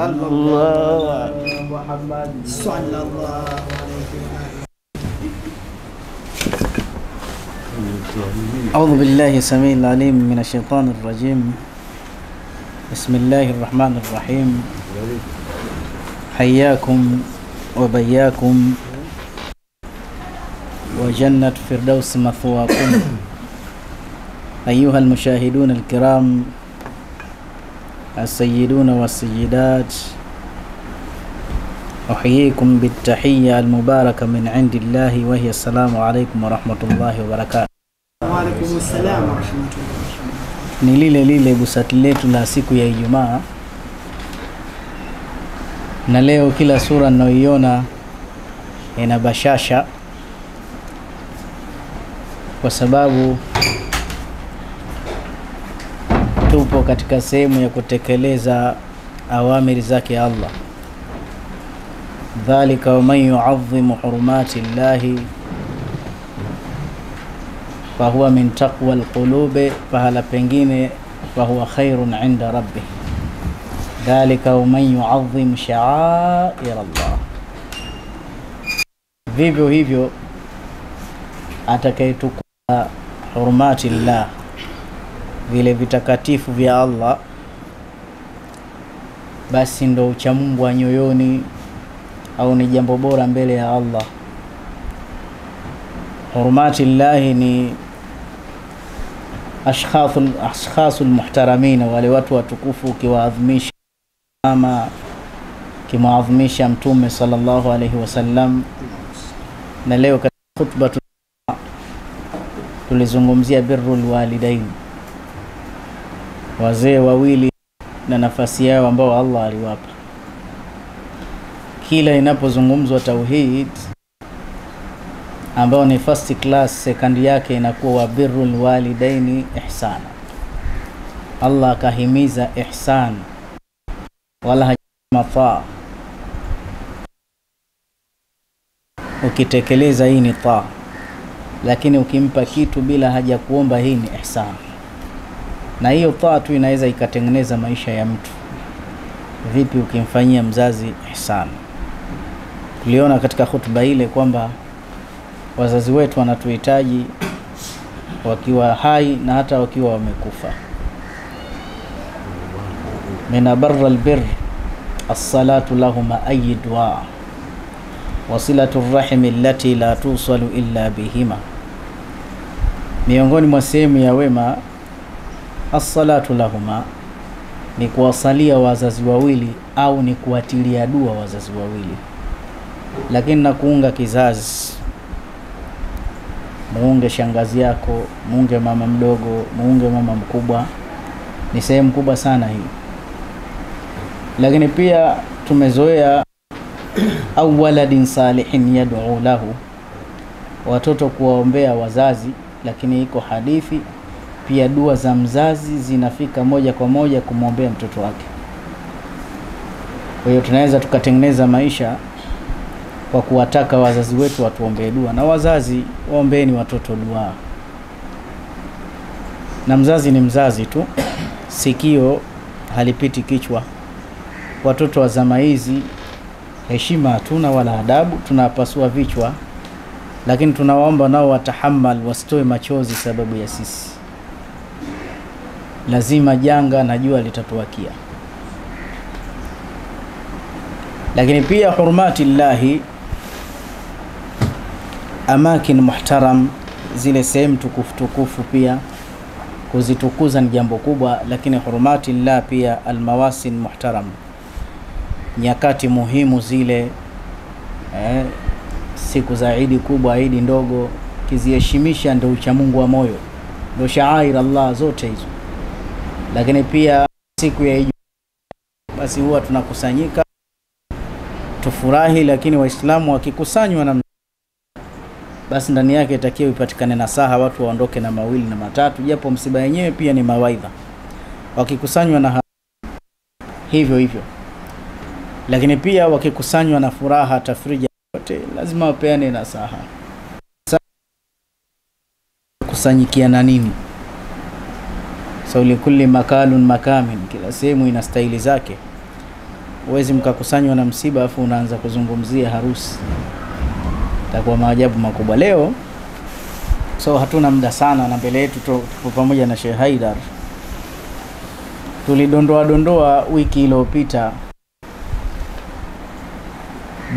Allah. أعوذ بالله السميع العليم من الشيطان الرجيم. بسم الله الرحمن الرحيم. حياكم وبياكم. وجنة فردوس مثواكم. أيها المشاهدون الكرام السيدون والسيدات أحييكم بالتحية المباركة من عند الله وهي السلام عليكم ورحمة الله وبركاته Waalaikum salam warahmatullahi ni lile lile busati letu la siku ya Ijumaa, na leo kila sura ninayoiona ina bashasha, kwa sababu tupo katika sehemu ya kutekeleza awamiri zake Allah. Dhalika waman yuadhimu hurumati llahi fahuwa min taqwa lqulubi, pahala pengine fahuwa khairun inda rabbih. Dhalika waman yuadhim sha'air Allah, vivyo hivyo atakayetukuza hurumati llah, vile vitakatifu vya Allah, basi ndo uchamungu wa nyoyoni au ni jambo bora mbele ya Allah. Hurumati llahi ni ashkhasul muhtaramina, wale watu watukufu, ukiwaadhimisha kama kimwadhimisha Mtume sallallahu alaihi wasallam. Na leo katika khutba tulizungumzia birrul walidain, wazee wawili na nafasi yao ambao Allah aliwapa. Kila inapozungumzwa tauhid ambao ni first class, second yake inakuwa wa birrul walidaini ihsana. Allah akahimiza ihsan, wala hajasema. Ukitekeleza hii ni taa, lakini ukimpa kitu bila haja kuomba, hii ni ihsan. Na hiyo taa tu inaweza ikatengeneza maisha ya mtu. Vipi ukimfanyia mzazi ihsan? Tuliona katika hutuba ile kwamba wazazi wetu wanatuhitaji wakiwa hai na hata wakiwa wamekufa. min abarra albir assalatu lahuma ayi dua wasilatu rahimi allati la tusalu illa bihima, miongoni mwa sehemu ya wema assalatu lahuma ni kuwasalia wazazi wawili au ni kuwatilia dua wazazi wawili, lakini na kuunga kizazi. Muunge shangazi yako, muunge mama mdogo, muunge mama mkubwa, ni sehemu kubwa sana hii. Lakini pia tumezoea au waladin salihin yad'u lahu, watoto kuwaombea wazazi, lakini iko hadithi pia dua za mzazi zinafika moja kwa moja kumwombea mtoto wake. Kwa hiyo tunaweza tukatengeneza maisha kwa kuwataka wazazi wetu watuombee dua, na wazazi waombeeni watoto dua. Na mzazi ni mzazi tu, sikio halipiti kichwa. Watoto wa zama hizi heshima hatuna wala adabu, tunapasua vichwa, lakini tunawaomba nao watahamal, wasitoe machozi sababu ya sisi. Lazima janga na jua litatuwakia, lakini pia hurumati llahi amakin muhtaram, zile sehemu tukufu tukufu pia kuzitukuza ni jambo kubwa, lakini hurumati llah pia almawasin muhtaram, nyakati muhimu zile eh, siku za idi kubwa, idi ndogo, kiziheshimisha ndio uchamungu wa moyo, ndio shaair Allah zote hizo. Lakini pia siku ya Ijumaa basi huwa tunakusanyika tufurahi, lakini Waislamu wakikusanywa na basi ndani yake itakiwa ipatikane nasaha, watu waondoke na mawili na matatu, japo msiba yenyewe pia ni mawaidha. Wakikusanywa na hivyo hivyo, lakini pia wakikusanywa na furaha, tafrija, yote lazima wapeane nasaha. Sa- kusanyikia na nini? So likulli makalun makamin, kila sehemu ina staili zake. huwezi mkakusanywa na msiba afu unaanza kuzungumzia harusi, takuwa maajabu makubwa. Leo so hatuna muda sana, na mbele yetu tupo pamoja na Sheikh Haidar. Tulidondoa dondoa wiki iliyopita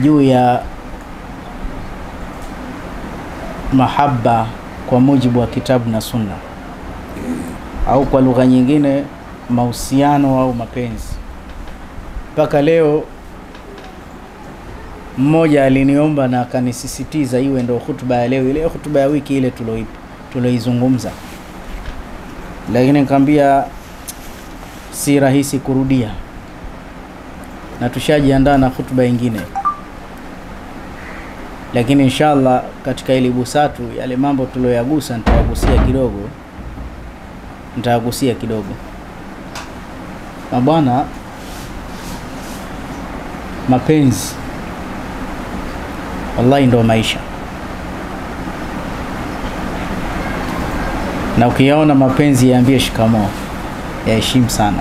juu ya mahaba kwa mujibu wa kitabu na Sunna, au kwa lugha nyingine mahusiano au mapenzi. Mpaka leo mmoja aliniomba na akanisisitiza iwe ndo hutuba ya leo, ile hutuba ya wiki ile tuloizungumza, lakini nikamwambia si rahisi kurudia, na tushajiandaa na hutuba ingine, lakini inshallah katika ile busatu yale mambo tuloyagusa nitayagusia kidogo, nitayagusia kidogo mabwana. Mapenzi wallahi ndo maisha, na ukiyaona mapenzi yaambie shikamoo, yaheshimu sana,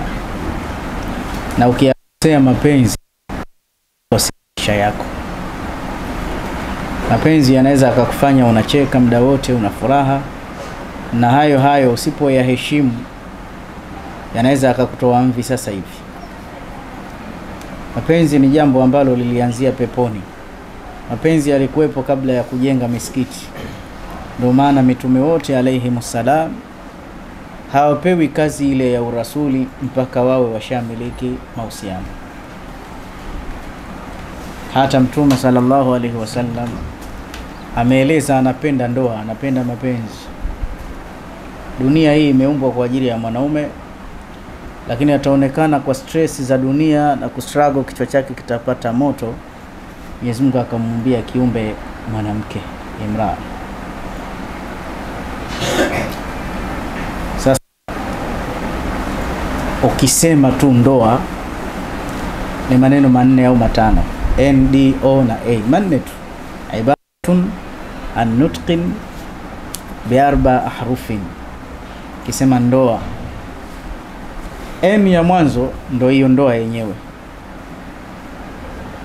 na ukiyakosea mapenzi maisha yako. Mapenzi yanaweza akakufanya unacheka muda wote, una furaha, na hayo hayo usipoyaheshimu yanaweza akakutoa mvi sasa hivi. Mapenzi ni jambo ambalo lilianzia peponi. Mapenzi yalikuwepo kabla ya kujenga misikiti. Ndio maana mitume wote alaihimussalam hawapewi kazi ile ya urasuli mpaka wawe washamiliki mahusiano. Hata Mtume sallallahu alaihi wasallam ameeleza anapenda ndoa, anapenda mapenzi. Dunia hii imeumbwa kwa ajili ya mwanaume lakini ataonekana kwa stress za dunia na kustruggle, kichwa chake kitapata moto. Mwenyezi Mungu akamwambia kiumbe mwanamke Imran. Sasa ukisema tu ndoa ni maneno manne au matano, ndo na A, manne tu, ibaratun an nutqin bi arba ahrufin. Ukisema ndoa M ya mwanzo ndo hiyo ndoa yenyewe.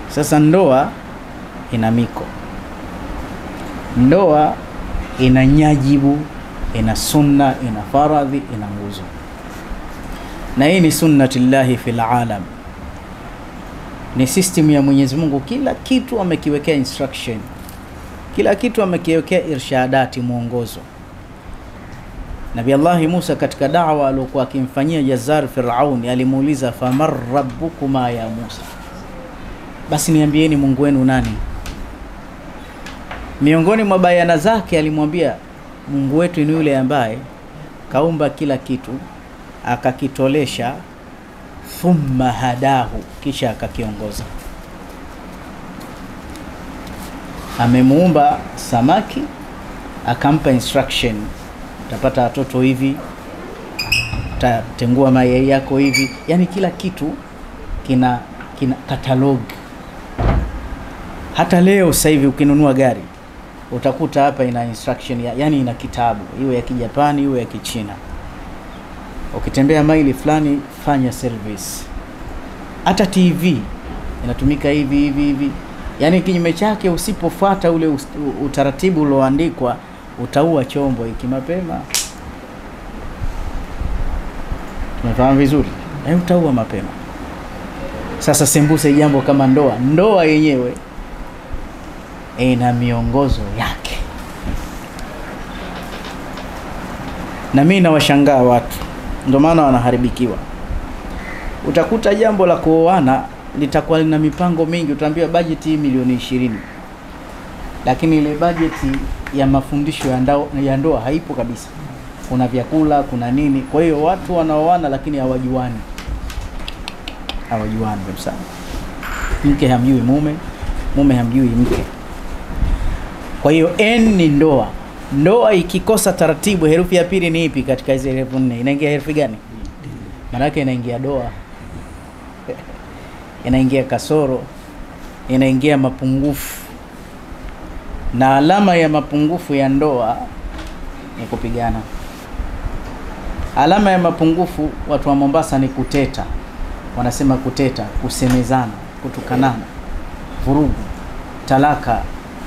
Sasa ndoa ina miko, ndoa ina nyajibu, ina sunna, ina faradhi, ina nguzo, na hii ni sunnatillahi fil alam, ni system ya Mwenyezi Mungu. Kila kitu amekiwekea instruction, kila kitu amekiwekea irshadati, mwongozo. Nabi Allahi Musa katika dawa aliokuwa akimfanyia Jazar Firauni alimuuliza famar rabbukuma ya Musa, basi niambieni Mungu wenu nani? Miongoni mwa bayana zake alimwambia Mungu wetu ni yule ambaye kaumba kila kitu akakitolesha, thumma hadahu, kisha akakiongoza. Amemuumba samaki akampa instruction utapata watoto hivi, utatengua mayai yako hivi, yani kila kitu kina kina katalog. Hata leo sasa hivi ukinunua gari utakuta hapa ina instruction ya, yani ina kitabu, iwe ya Kijapani iwe ya Kichina. Ukitembea maili fulani, fanya service. Hata TV inatumika hivi hivi hivi, yani kinyume chake, usipofuata ule utaratibu ulioandikwa utaua chombo hiki mapema. Tunafahamu vizuri na utaua mapema. Sasa sembuse jambo kama ndoa. Ndoa yenyewe ina miongozo yake, na mimi nawashangaa watu, ndio maana wanaharibikiwa. Utakuta jambo la kuoana litakuwa lina mipango mingi, utaambiwa bajeti hii milioni ishirini, lakini ile bajeti ya mafundisho ya, ndao, ya ndoa haipo kabisa. Kuna vyakula, kuna nini. Kwa hiyo watu wanaoana lakini hawajuani, hawajuani kabisa. Mke hamjui mume, mume hamjui mke. Kwa hiyo N ni ndoa. Ndoa ikikosa taratibu, herufi ya pili ni ipi katika hizi herufi nne? Inaingia herufi gani? Maanake inaingia doa, inaingia kasoro, inaingia mapungufu na alama ya mapungufu ya ndoa ni kupigana. Alama ya mapungufu watu wa Mombasa ni kuteta. wanasema kuteta, kusemezana, kutukanana, vurugu, talaka,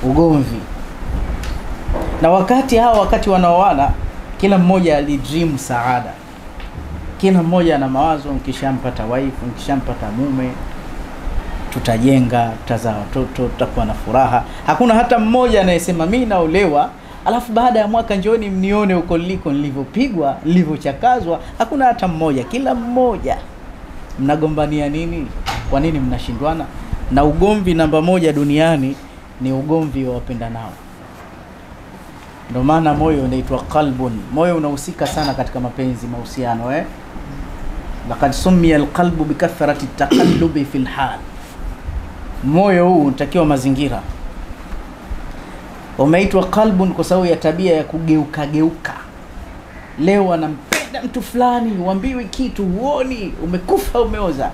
ugomvi. Na wakati hawa wakati wanaoana, kila mmoja alidream saada, kila mmoja ana mawazo, nkishampata wife, nkishampata mume tutajenga, tutazaa watoto, tutakuwa na furaha. Hakuna hata mmoja anayesema mi naolewa alafu baada ya mwaka njoni mnione huko liko nilivyopigwa, nilivyochakazwa. Hakuna hata mmoja. Kila mmoja mnagombania nini? Kwa nini mnashindwana? Na ugomvi namba moja duniani ni ugomvi wa wapendanao. Ndio maana moyo unaitwa qalbun. Moyo unahusika sana katika mapenzi, mahusiano eh? Laqad summiya alqalbu bikathrati taqallubi fil hal. Moyo huu unatakiwa mazingira umeitwa kalbun kwa sababu ya tabia ya kugeuka geuka. Leo anampenda mtu fulani, uambiwi kitu, huoni, umekufa umeoza.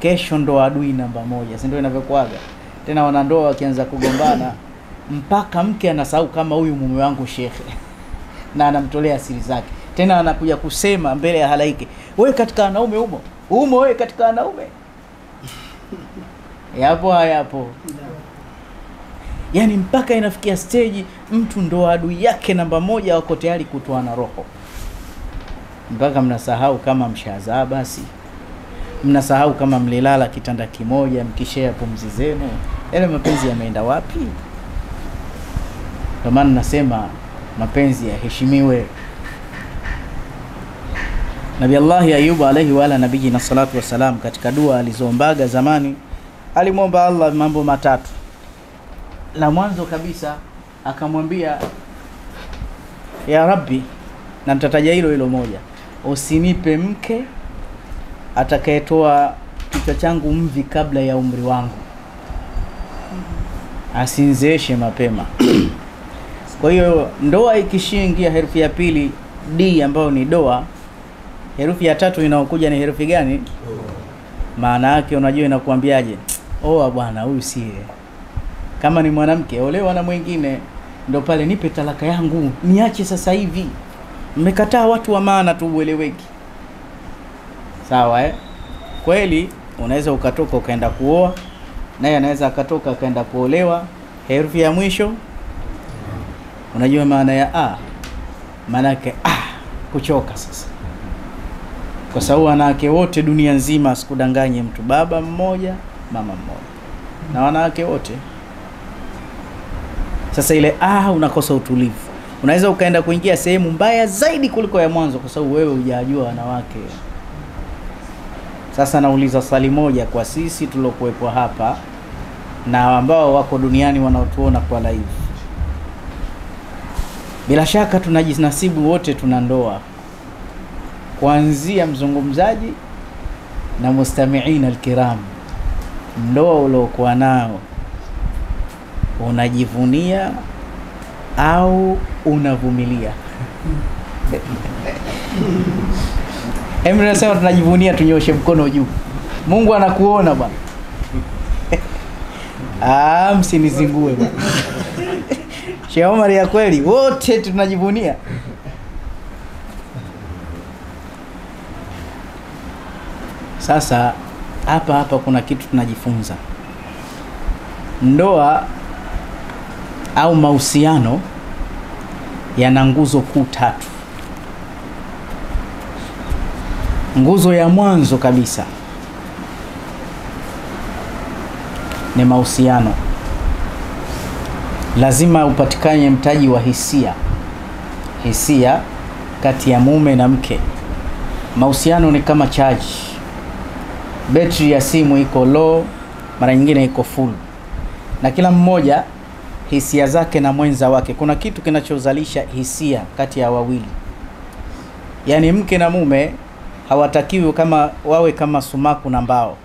Kesho ndo adui namba moja, si ndio inavyokuwaga? Tena wanandoa wakianza kugombana, mpaka mke anasahau kama huyu mume wangu shekhe, na anamtolea siri zake. Tena anakuja kusema mbele ya halaiki, wewe katika wanaume umo umo, wewe katika wanaume yapo hayapo yaani mpaka inafikia steji mtu ndo adui yake namba moja, wako tayari kutoana roho, mpaka mnasahau kama mshazaa, basi mnasahau kama mlilala kitanda kimoja mkishea pumzi zenu. Yale mapenzi yameenda wapi? Ndio maana nasema mapenzi yaheshimiwe. Nabi Allahi Ayubu alaihi waala nabiyina salatu wassalam, katika dua alizoombaga zamani, alimwomba Allah mambo matatu la mwanzo kabisa akamwambia, ya Rabbi, na nitataja hilo hilo moja, usinipe mke atakayetoa kichwa changu mvi kabla ya umri wangu, asinzeeshe mapema. Kwa hiyo ndoa ikishaingia herufi ya pili D, ambayo ni doa, herufi ya tatu inaokuja ni herufi gani? Maana yake unajua inakuambiaje? Oa bwana, huyu sie kama ni mwanamke olewa na mwingine, ndo pale nipe talaka yangu, niache sasa hivi. Mmekataa watu wa maana tu, ueleweki. Sawa eh? Kweli unaweza ukatoka ukaenda kuoa, naye anaweza akatoka akaenda kuolewa. Herufi ya mwisho. Unajua maana ya a, maana yake ah, kuchoka sasa, kwa sababu wanawake wote dunia nzima, sikudanganye mtu, baba mmoja mama mmoja, na wanawake wote. Sasa ile ah, unakosa utulivu, unaweza ukaenda kuingia sehemu mbaya zaidi kuliko ya mwanzo, kwa sababu wewe hujajua wanawake. Sasa nauliza swali moja kwa sisi tuliokuwepo hapa na ambao wako duniani wanaotuona kwa laivu bila shaka tunajinasibu wote, tuna ndoa, kuanzia mzungumzaji na mustamiina alkiram, ndoa uliokuwa nao unajivunia au unavumilia? Hebu nasema tunajivunia, tunyoshe mkono juu. Mungu anakuona bwana. Ah, msinizingue bwana. Sheikh Omar, ya kweli wote tunajivunia. Sasa hapa hapa kuna kitu tunajifunza. Ndoa au mahusiano yana nguzo kuu tatu. Nguzo ya mwanzo kabisa ni mahusiano. Lazima upatikane mtaji wa hisia, hisia kati ya mume na mke. Mahusiano ni kama chaji, betri ya simu iko low, mara nyingine iko full, na kila mmoja hisia zake na mwenza wake. Kuna kitu kinachozalisha hisia kati ya wawili, yaani mke na mume hawatakiwi kama wawe kama sumaku na mbao.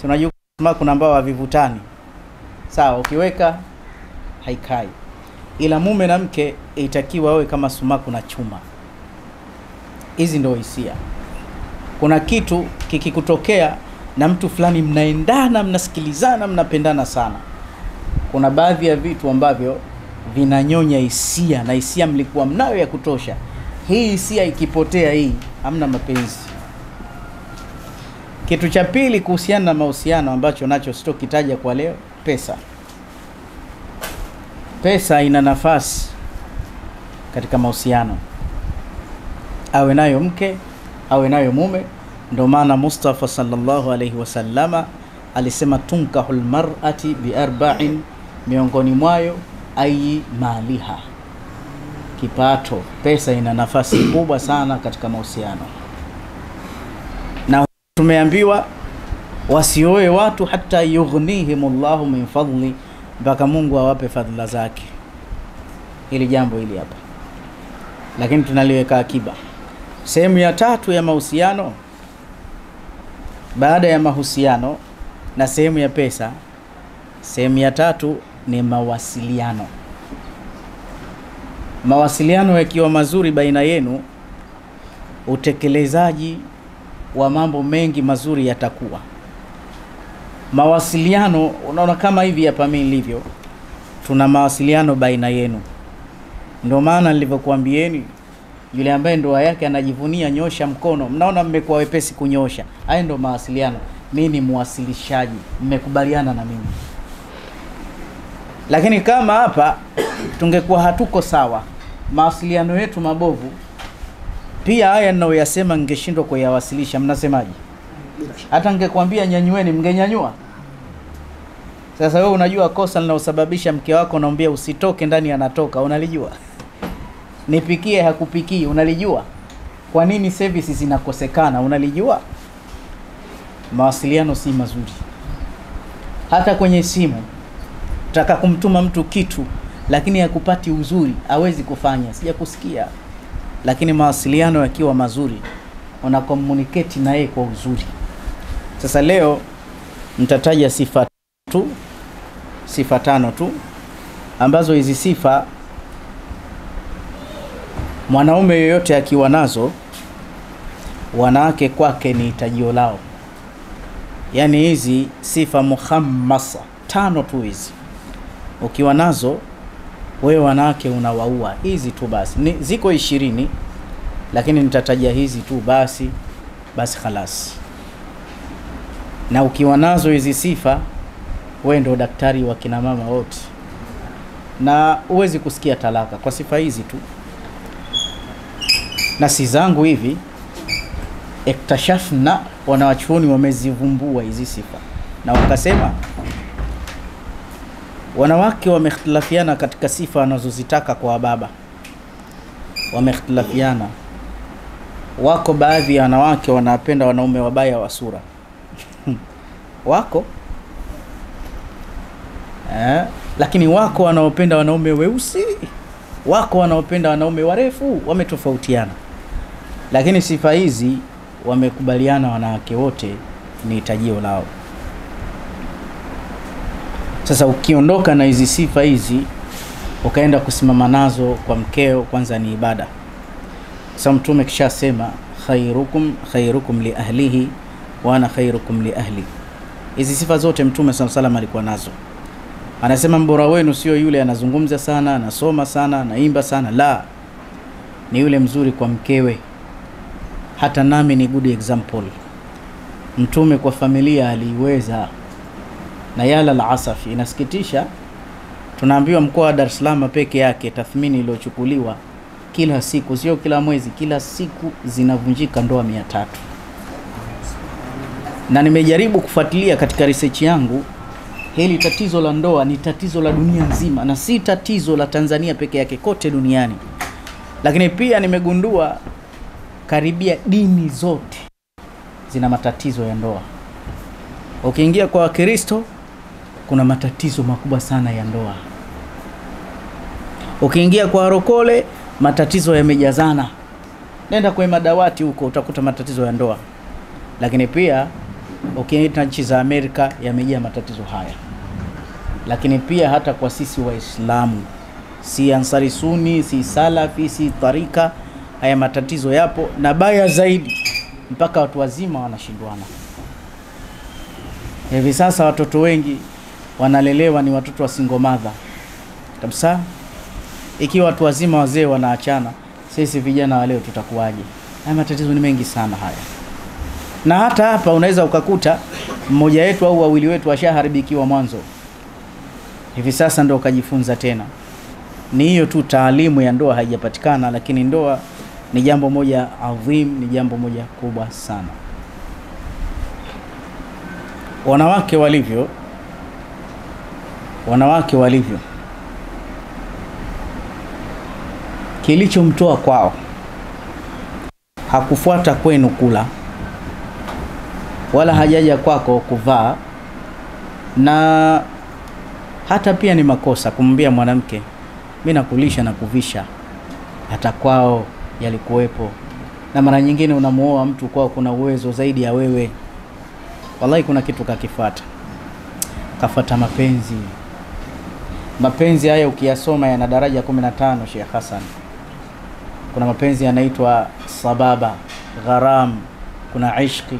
Si unajua sumaku na mbao havivutani, sawa? Ukiweka haikai, ila mume na mke itakiwa wawe kama sumaku na chuma. Hizi ndio hisia. Kuna kitu kikikutokea na mtu fulani, mnaendana, mnasikilizana, mnapendana sana kuna baadhi ya vitu ambavyo vinanyonya hisia na hisia mlikuwa mnayo ya kutosha. Hii hisia ikipotea, hii hamna mapenzi. Kitu cha pili kuhusiana na mahusiano ambacho nacho sitokitaja kwa leo, pesa. Pesa ina nafasi katika mahusiano, awe nayo mke awe nayo mume. Ndio maana Mustafa sallallahu alaihi wasallama alisema tunkahu lmarati biarba'in, miongoni mwayo ayi maliha, kipato. Pesa ina nafasi kubwa sana katika mahusiano, na tumeambiwa wasioe watu hata yughnihim llahu min fadli, mpaka Mungu awape fadhila zake. Hili jambo hili hapa, lakini tunaliweka akiba. Sehemu ya tatu ya mahusiano, baada ya mahusiano na sehemu ya pesa, sehemu ya tatu ni mawasiliano. Mawasiliano yakiwa mazuri baina yenu, utekelezaji wa mambo mengi mazuri yatakuwa. Mawasiliano, unaona kama hivi hapa mimi nilivyo, tuna mawasiliano baina yenu. Ndio maana nilivyokuambieni yule ambaye ndoa yake anajivunia, nyosha mkono. Mnaona mmekuwa wepesi kunyosha. Haya ndo mawasiliano. Mimi ni mwasilishaji, mmekubaliana na mimi. Lakini kama hapa tungekuwa hatuko sawa, mawasiliano yetu mabovu, pia haya ninayoyasema ningeshindwa kuyawasilisha. Mnasemaje? Hata ngekwambia nyanyueni, mngenyanyua? Sasa wewe unajua kosa linalosababisha mke wako naambia usitoke ndani, anatoka, unalijua nipikie hakupikii, unalijua? Kwa nini services zinakosekana, unalijua? Mawasiliano si mazuri. Hata kwenye simu taka kumtuma mtu kitu, lakini hakupati uzuri, hawezi kufanya, sijakusikia. Lakini mawasiliano yakiwa mazuri, una communicate na kwa uzuri. Sasa leo mtataja sifa tu, sifa tano tu ambazo hizi sifa mwanaume yoyote akiwa nazo, wanawake kwake ni tajio lao. Yaani hizi sifa muhammasa tano tu hizi, ukiwa nazo wewe wanawake unawaua. Hizi tu basi, ni ziko ishirini, lakini nitataja hizi tu basi basi, khalas. Na ukiwa nazo hizi sifa, wewe ndio daktari wa kinamama wote, na huwezi kusikia talaka kwa sifa hizi tu na si zangu hivi, iktashafna, wanawachuoni wamezivumbua hizi sifa. Na wakasema wanawake wamehtilafiana katika sifa wanazozitaka kwa baba, wamehtilafiana. Wako baadhi ya wanawake wanapenda wanaume wabaya wa sura. Wako. Eh, lakini wako wanaopenda wanaume weusi, wako wanaopenda wanaume warefu, wametofautiana lakini sifa hizi wamekubaliana wanawake wote ni tajio lao. Sasa ukiondoka na hizi sifa hizi ukaenda kusimama nazo kwa mkeo, kwanza ni ibada. Sasa Mtume kishasema khairukum khairukum li ahlihi wa ana khairukum li ahli. Hizi sifa zote Mtume sala salam alikuwa nazo. Anasema mbora wenu sio yule anazungumza sana, anasoma sana, anaimba sana, la, ni yule mzuri kwa mkewe hata nami ni good example. Mtume kwa familia aliiweza na yala la asafi, inasikitisha. Tunaambiwa mkoa wa Dar es Salaam peke yake, tathmini iliyochukuliwa kila siku, sio kila mwezi, kila siku zinavunjika ndoa mia tatu, na nimejaribu kufuatilia katika research yangu, hili tatizo la ndoa ni tatizo la dunia nzima na si tatizo la Tanzania peke yake, kote duniani. Lakini pia nimegundua karibia dini zote zina matatizo ya ndoa. Ukiingia kwa Wakristo kuna matatizo makubwa sana ya ndoa. Ukiingia kwa warokole matatizo yamejazana. Nenda kwenye madawati huko utakuta matatizo ya ndoa. Lakini pia ukienda nchi za Amerika yamejaa matatizo haya. Lakini pia hata kwa sisi Waislamu, si Ansari Suni, si Salafi, si tarika haya matatizo yapo, na baya zaidi, mpaka watu wazima wanashindwana. Hivi sasa watoto wengi wanalelewa ni watoto wa single mother kabisa. Ikiwa watu wazima wazee wanaachana, sisi vijana wa leo tutakuwaje? Haya matatizo ni mengi sana haya. na hata hapa unaweza ukakuta mmoja wetu au wawili wetu washaharibikiwa mwanzo, hivi sasa ndo ukajifunza tena. Ni hiyo tu taalimu ya ndoa haijapatikana, lakini ndoa ni jambo moja adhim, ni jambo moja kubwa sana. Wanawake walivyo, wanawake walivyo, kilichomtoa kwao hakufuata kwenu kula wala hajaja kwako kuvaa, na hata pia ni makosa kumwambia mwanamke mi nakulisha na kuvisha. Hata kwao yalikuwepo, na mara nyingine unamuoa mtu kwa kuna uwezo zaidi ya wewe. Wallahi, kuna kitu kakifata, kafata mapenzi. Mapenzi haya ukiyasoma yana daraja 15 Sheikh Hassan. Kuna mapenzi yanaitwa sababa, gharam, kuna ishqi,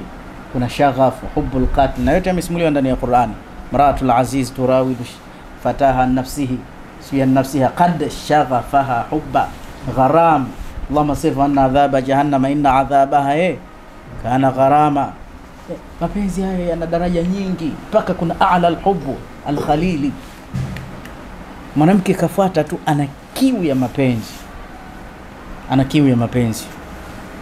kuna shaghafu, hubbul qatl, na yote yamesimuliwa ndani ya Qur'ani. Maratul aziz turawidu fataha nafsihi siya nafsiha qad shaghafaha hubba gharam Allahumma save anna adhaba jahannama inna adhabaha eh kana gharama. Mapenzi haya yana daraja nyingi mpaka kuna a'la alhubbu alkhalili. Mwanamke kafuata tu ana kiu ya mapenzi, ana kiu ya mapenzi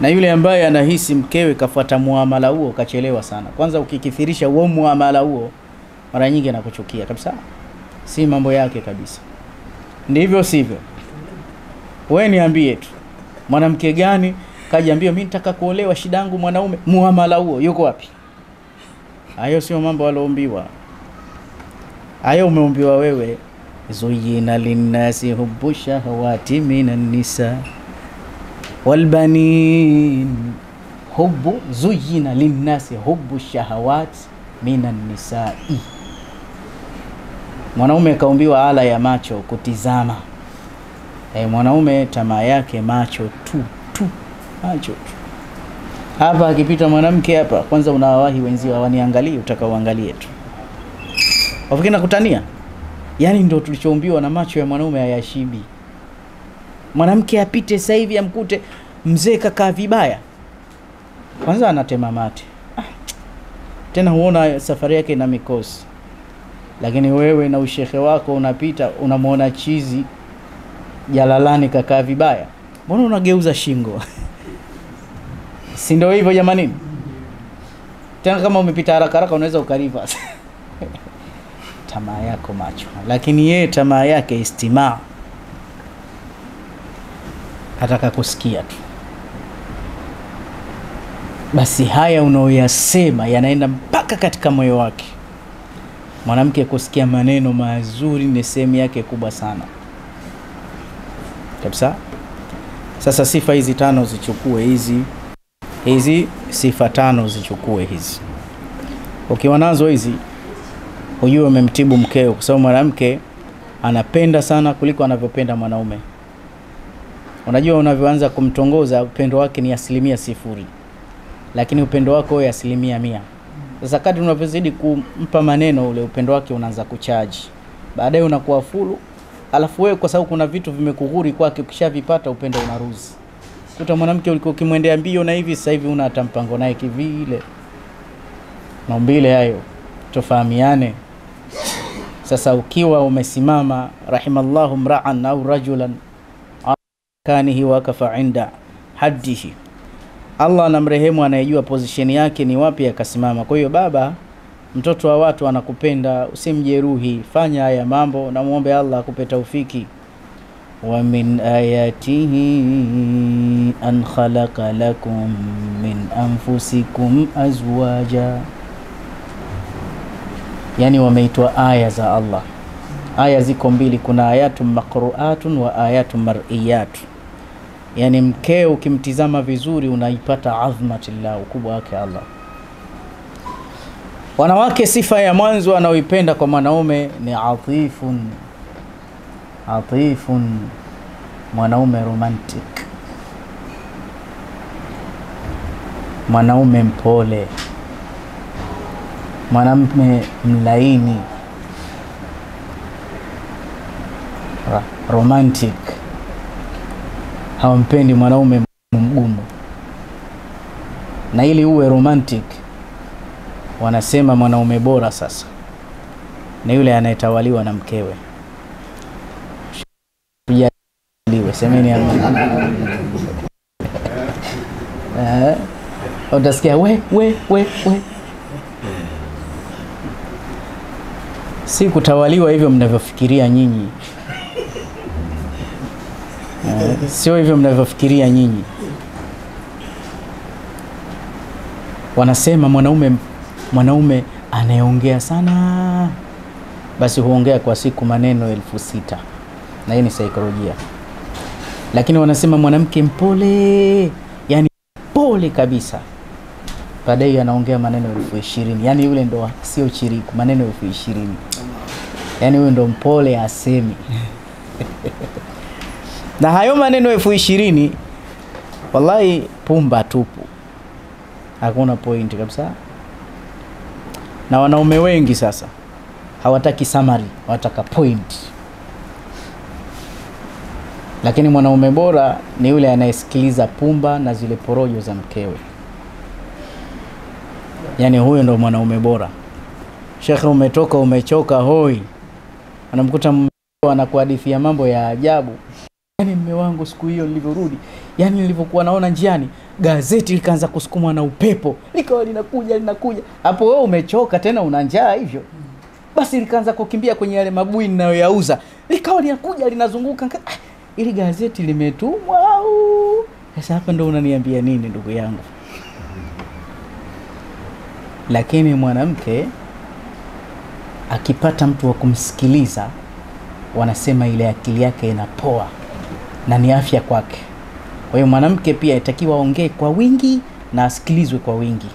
na yule ambaye anahisi mkewe kafuata muamala huo kachelewa sana. Kwanza ukikithirisha huo muamala huo, mara nyingi anakuchukia kabisa, si mambo yake kabisa. Ndivyo sivyo? We niambie tu, mwanamke gani kajiambia mimi nitaka kuolewa, shida yangu mwanaume? Muamala huo yuko wapi? Hayo sio mambo aloombiwa, hayo umeombiwa wewe. zuyina linnasi hubu shahawati minan nisa walbanin hubu zuyina linnasi hubu shahawati minan nisai. Mwanaume kaumbiwa ala ya macho kutizama. E, mwanaume tamaa yake macho tu tu, macho tu. Hapa akipita mwanamke hapa, kwanza unawawahi wenzio hawaniangalii, utaka uangalie tu, wafikiri nakutania. Yani ndo tulichoumbiwa na macho ya mwanaume hayashibi. Mwanamke apite sasa hivi amkute mzee kakaa vibaya, kwanza anatema mate ah, tena huona safari yake na mikosi. Lakini wewe na ushehe wako unapita unamwona chizi jalalani kakaa vibaya, mbona unageuza shingo? si ndio hivyo jamanini? Tena kama umepita haraka haraka unaweza ukariva tamaa yako macho, lakini yeye tamaa yake istimaa ataka kusikia tu. Basi haya unaoyasema yanaenda mpaka katika moyo wake. Mwanamke kusikia maneno mazuri ni sehemu yake kubwa sana kabisa. Sasa sifa hizi tano zichukue hizi hizi sifa tano zichukue hizi, ukiwa nazo hizi hujue umemtibu mkeo, kwa sababu mwanamke anapenda sana kuliko anavyopenda mwanaume. Unajua, unavyoanza kumtongoza upendo wake ni asilimia sifuri, lakini upendo wako wewe asilimia mia. Sasa kadri unavyozidi kumpa maneno, ule upendo wake unaanza kuchaji, baadaye unakuwa fulu. Alafu wewe kwa sababu kuna vitu vimekughuri kwake, ukishavipata upendo unaruzi. Kuta mwanamke ulikuwa ukimwendea mbio na hivi, sasa hivi una hata mpango naye kivile. Maumbile hayo, tofahamiane. Sasa ukiwa umesimama, rahimallahu mra'an au rajulan kanihi wakafa inda haddihi, Allah anamrehemu anayejua position yake ni wapi akasimama. Kwa hiyo baba, mtoto wa watu anakupenda, usimjeruhi, fanya haya mambo na muombe Allah akupe taufiki. wa min ayatihi an khalaqa lakum min anfusikum azwaja, yani wameitwa aya za Allah. Aya ziko mbili, kuna ayatu maqruatun wa ayatu mar'iyatun Yani mkeo ukimtizama vizuri unaipata adhmatillah, ukubwa wake Allah. Wanawake, sifa ya mwanzo anaoipenda kwa mwanaume ni atifun. Atifun, mwanaume romantic, mwanaume mpole, mwanaume mlaini, romantic. Hawampendi mwanaume mgumu. na ili uwe romantic wanasema mwanaume bora sasa ni yule anayetawaliwa na mkewe. Semeni. Eh, utasikia we we we we. Si kutawaliwa hivyo mnavyofikiria nyinyi. Eh, sio hivyo mnavyofikiria nyinyi. Wanasema mwanaume mwanaume anayeongea sana. Basi huongea kwa siku maneno elfu sita. Na hii ni saikolojia. Lakini wanasema mwanamke mpole yani pole kabisa. Baadaye anaongea maneno elfu ishirini. Yani yule ndo sio chiriku maneno elfu ishirini. Yani huyo ndo mpole asemi. Na hayo maneno elfu ishirini wallahi pumba tupu. Hakuna point kabisa na wanaume wengi sasa hawataki samari wanataka point. Lakini mwanaume bora ni yule anayesikiliza pumba na zile porojo za mkewe. Yaani huyo ndo mwanaume bora. Shekhe umetoka umechoka hoi. Anamkuta anakuhadithia mambo ya ajabu. Yaani mme wangu siku hiyo nilivyorudi yaani nilivyokuwa naona njiani gazeti likaanza kusukumwa na upepo likawa linakuja linakuja. Hapo wewe umechoka tena una njaa hivyo. Basi likaanza kukimbia kwenye yale mabui ninayoyauza. Likawa linakuja linazunguka. Ah, ili gazeti limetumwa au? Sasa hapa ndo unaniambia nini ndugu yangu? Lakini mwanamke akipata mtu wa kumsikiliza wanasema ile akili yake inapoa na ni afya kwake kwa hiyo mwanamke pia itakiwa aongee kwa wingi na asikilizwe kwa wingi.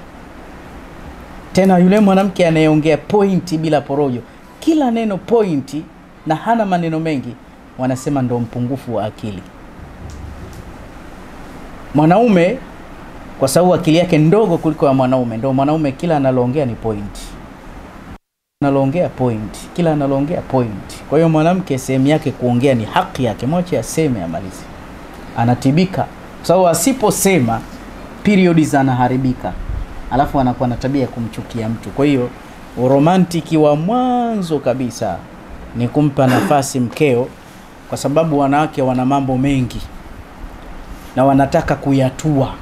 Tena yule mwanamke anayeongea pointi bila porojo kila neno pointi na hana maneno mengi wanasema ndo mpungufu wa akili. Mwanaume kwa sababu akili yake ndogo kuliko ya mwanaume ndo mwanaume kila analoongea ni pointi analoongea point kila analoongea point. Kwa hiyo mwanamke sehemu yake kuongea ni haki yake mwache aseme amalize anatibika. Kwa sababu asiposema periods zanaharibika, alafu anakuwa na tabia ya kumchukia mtu. Kwa hiyo uromantiki wa mwanzo kabisa ni kumpa nafasi mkeo kwa sababu wanawake wana mambo mengi na wanataka kuyatua.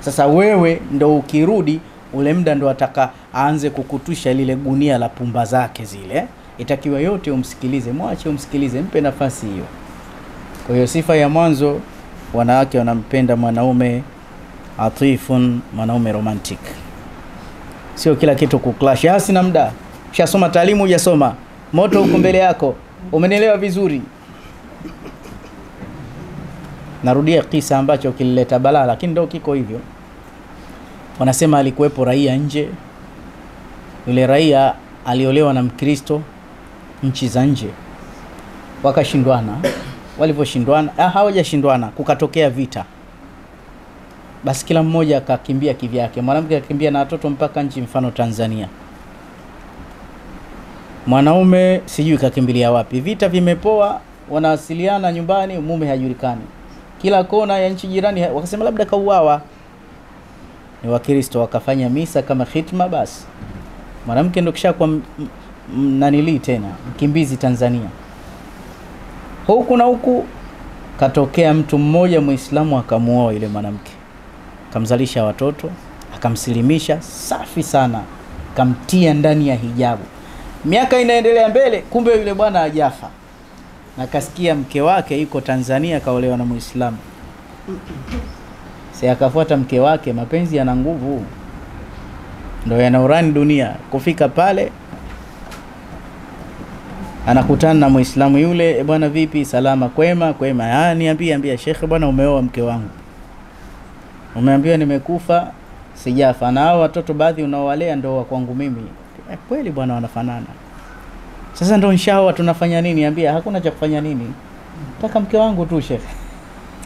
Sasa wewe ndo ukirudi ule mda ndo ataka aanze kukutusha lile gunia la pumba zake zile. Itakiwa yote umsikilize mwache umsikilize mpe nafasi hiyo kwa hiyo sifa ya mwanzo wanawake wanampenda mwanaume atifun mwanaume romantic. Sio kila kitu kuklash ah sina muda. Ushasoma taalimu hujasoma. Moto huko mbele yako. Umenielewa vizuri. Narudia kisa ambacho kilileta balaa lakini ndio kiko hivyo. Wanasema alikuwepo raia nje. Yule raia aliolewa na mkristo nchi za nje. Wakashindwana walivyoshindwana ah, hawajashindwana kukatokea vita. Basi kila mmoja akakimbia kivyake. Mwanamke akakimbia na watoto mpaka nchi mfano tanzania. Mwanaume sijui kakimbilia wapi. Vita vimepoa wanawasiliana nyumbani mume hajulikani. Kila kona ya nchi jirani wakasema labda kauawa. Ni wakristo wakafanya misa kama khitma basi. Mwanamke ndo kishakuwa nanilii tena mkimbizi tanzania huku na huku katokea mtu mmoja mwislamu akamuoa yule mwanamke. Akamzalisha watoto akamsilimisha safi sana akamtia ndani ya hijabu. Miaka inaendelea mbele kumbe yule bwana ajafa na kasikia mke wake iko tanzania kaolewa na muislamu. Si akafuata mke wake mapenzi yana nguvu. Ndo yanaurani dunia. Kufika pale anakutana na muislamu yule "E bwana vipi? Salama kwema? Kwema. "Ah, niambie ambia shekhe bwana umeoa mke wangu. Umeambiwa nimekufa sijafa. Na hao watoto baadhi unaowalea ndo wa kwangu mimi. E, kweli bwana wanafanana. Sasa ndo nshaoa tunafanya nini? Ambia hakuna cha kufanya nini? Taka mke wangu tu shekhe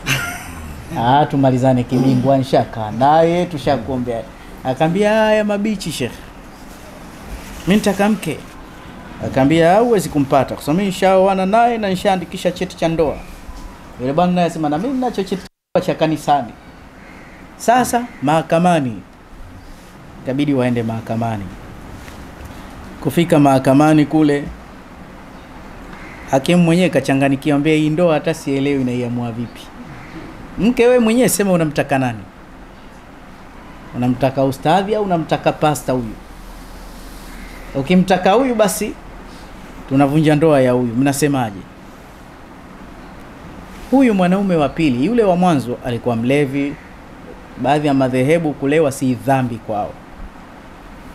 Ah, tumalizane kibingwa nshaka. Naye tushakuombea. Akaambia haya mabichi shekhe mi nitaka mke akaambia huwezi kumpata kwa sababu mimi nishaoana naye na nishaandikisha cheti cha ndoa yule bwana naye asema na mimi ninacho cheti cha kanisani sasa mahakamani itabidi waende mahakamani. Kufika mahakamani kule, hakimu mwenyewe kachanganikiwa, ambia hii ndoa hata sielewi naiamua vipi. Mke wewe mwenyewe sema unamtaka nani? Unamtaka ustadhi au unamtaka pasta huyu? Ukimtaka huyu basi tunavunja ndoa ya huyu. Mnasemaje? Huyu mwanaume wa pili, yule wa mwanzo alikuwa mlevi. Baadhi ya madhehebu kulewa si dhambi kwao,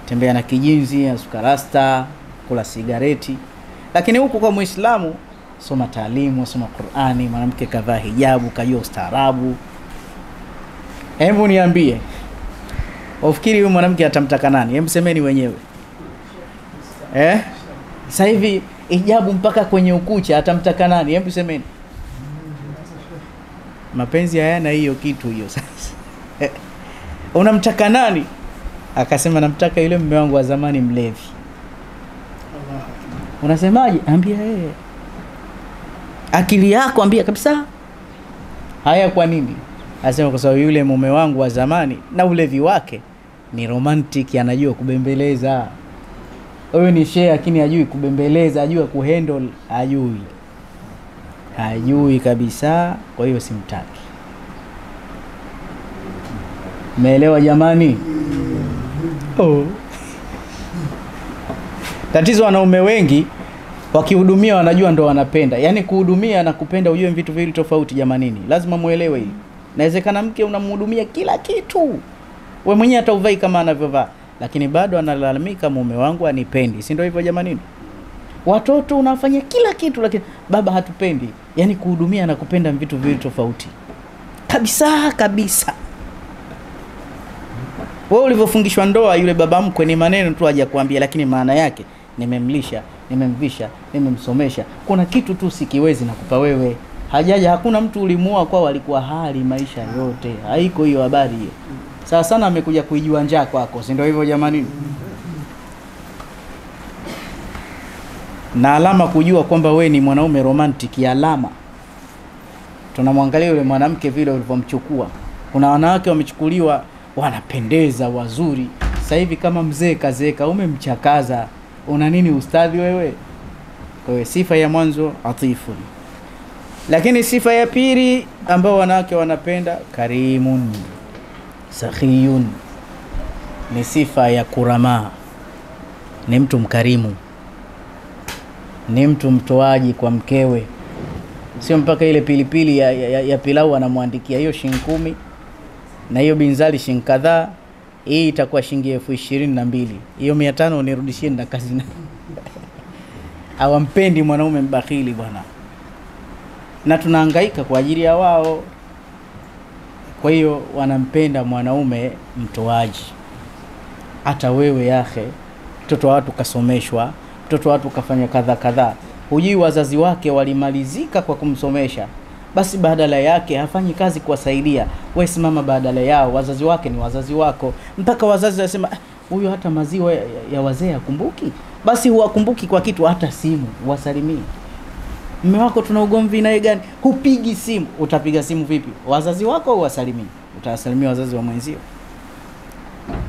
tembea na kijinzi, asuka rasta, kula sigareti. Lakini huku kwa Muislamu, soma taalimu, soma Qurani, mwanamke kavaa hijabu, kajua ustaarabu. Hebu niambie, wafikiri huyu mwanamke atamtaka nani? Hebu semeni wenyewe eh? Sasa hivi ijabu mpaka kwenye ukucha, atamtaka nani? Hebu semeni. Mapenzi hayana hiyo kitu hiyo. Sasa unamtaka nani? Akasema namtaka yule mme wangu wa zamani mlevi. Unasemaje? Ambia yeye, akili yako ambia kabisa. Haya, kwa nini? Asema kwa sababu yule mume wangu wa zamani na ulevi wake ni romantic, anajua kubembeleza. Huyu ni shehe lakini ajui kubembeleza, hajui kuhandle, ajui hajui kabisa. Kwa hiyo simtaki. Meelewa jamani? Oh. Tatizo wanaume wengi wakihudumia wanajua ndo wanapenda. Yaani kuhudumia na kupenda ujue vitu viwili tofauti jamanini. Lazima muelewe hili. Inawezekana mke unamhudumia kila kitu. We mwenyewe hata uvai kama anavyovaa, lakini bado analalamika mume wangu anipendi. Si ndio hivyo jamanini? Watoto unafanya kila kitu lakini baba hatupendi. Yaani kuhudumia na kupenda vitu viwili tofauti. Kabisa kabisa. Wewe ulivyofungishwa ndoa, yule baba mkwe ni maneno tu hajakwambia, lakini maana yake nimemlisha, nimemvisha, nimemsomesha. Kuna kitu tu sikiwezi nakupa wewe. Hajaja, hakuna mtu ulimuoa kwao alikuwa hali maisha yote, haiko hiyo habari hiyo. Sawa sana amekuja kuijua njaa kwako, si ndio hivyo jamani? Na alama kujua kwamba we ni mwanaume romantic, alama tunamwangalia yule mwanamke vile ulivyomchukua. Kuna wanawake wamechukuliwa wanapendeza wazuri. Sasa hivi kama mzee kazeeka, umemchakaza, una nini ustadhi wewe? Kwa hiyo sifa ya mwanzo atifun, lakini sifa ya pili ambao wanawake wanapenda karimun, sakhiyun, ni sifa ya kuramaa, ni mtu mkarimu, ni mtu mtoaji kwa mkewe, sio mpaka ile pilipili ya, ya, ya pilau anamwandikia. Hiyo shilingi kumi na hiyo binzali shilingi kadhaa, hii itakuwa shilingi elfu ishirini na mbili. Hiyo mia tano unirudishie na kazi na hawampendi mwanaume mbakhili bwana, na tunahangaika kwa ajili ya wao. Kwa hiyo wanampenda mwanaume mtoaji. Hata wewe yake mtoto wa watu kasomeshwa, mtoto wa watu kafanya kadha kadhaa, hujui wazazi wake walimalizika kwa kumsomesha basi badala yake hafanyi kazi kuwasaidia. wewe simama badala yao, wazazi wake ni wazazi wako, mpaka wazazi wasema huyu ah, hata maziwa ya, ya wazee hakumbuki. Basi huwakumbuki kwa kitu, hata simu wasalimii. Mme wako tuna ugomvi naye gani? Hupigi simu. Utapiga simu vipi? Wazazi wako au wasalimii? Utawasalimia wazazi wa mwenzio?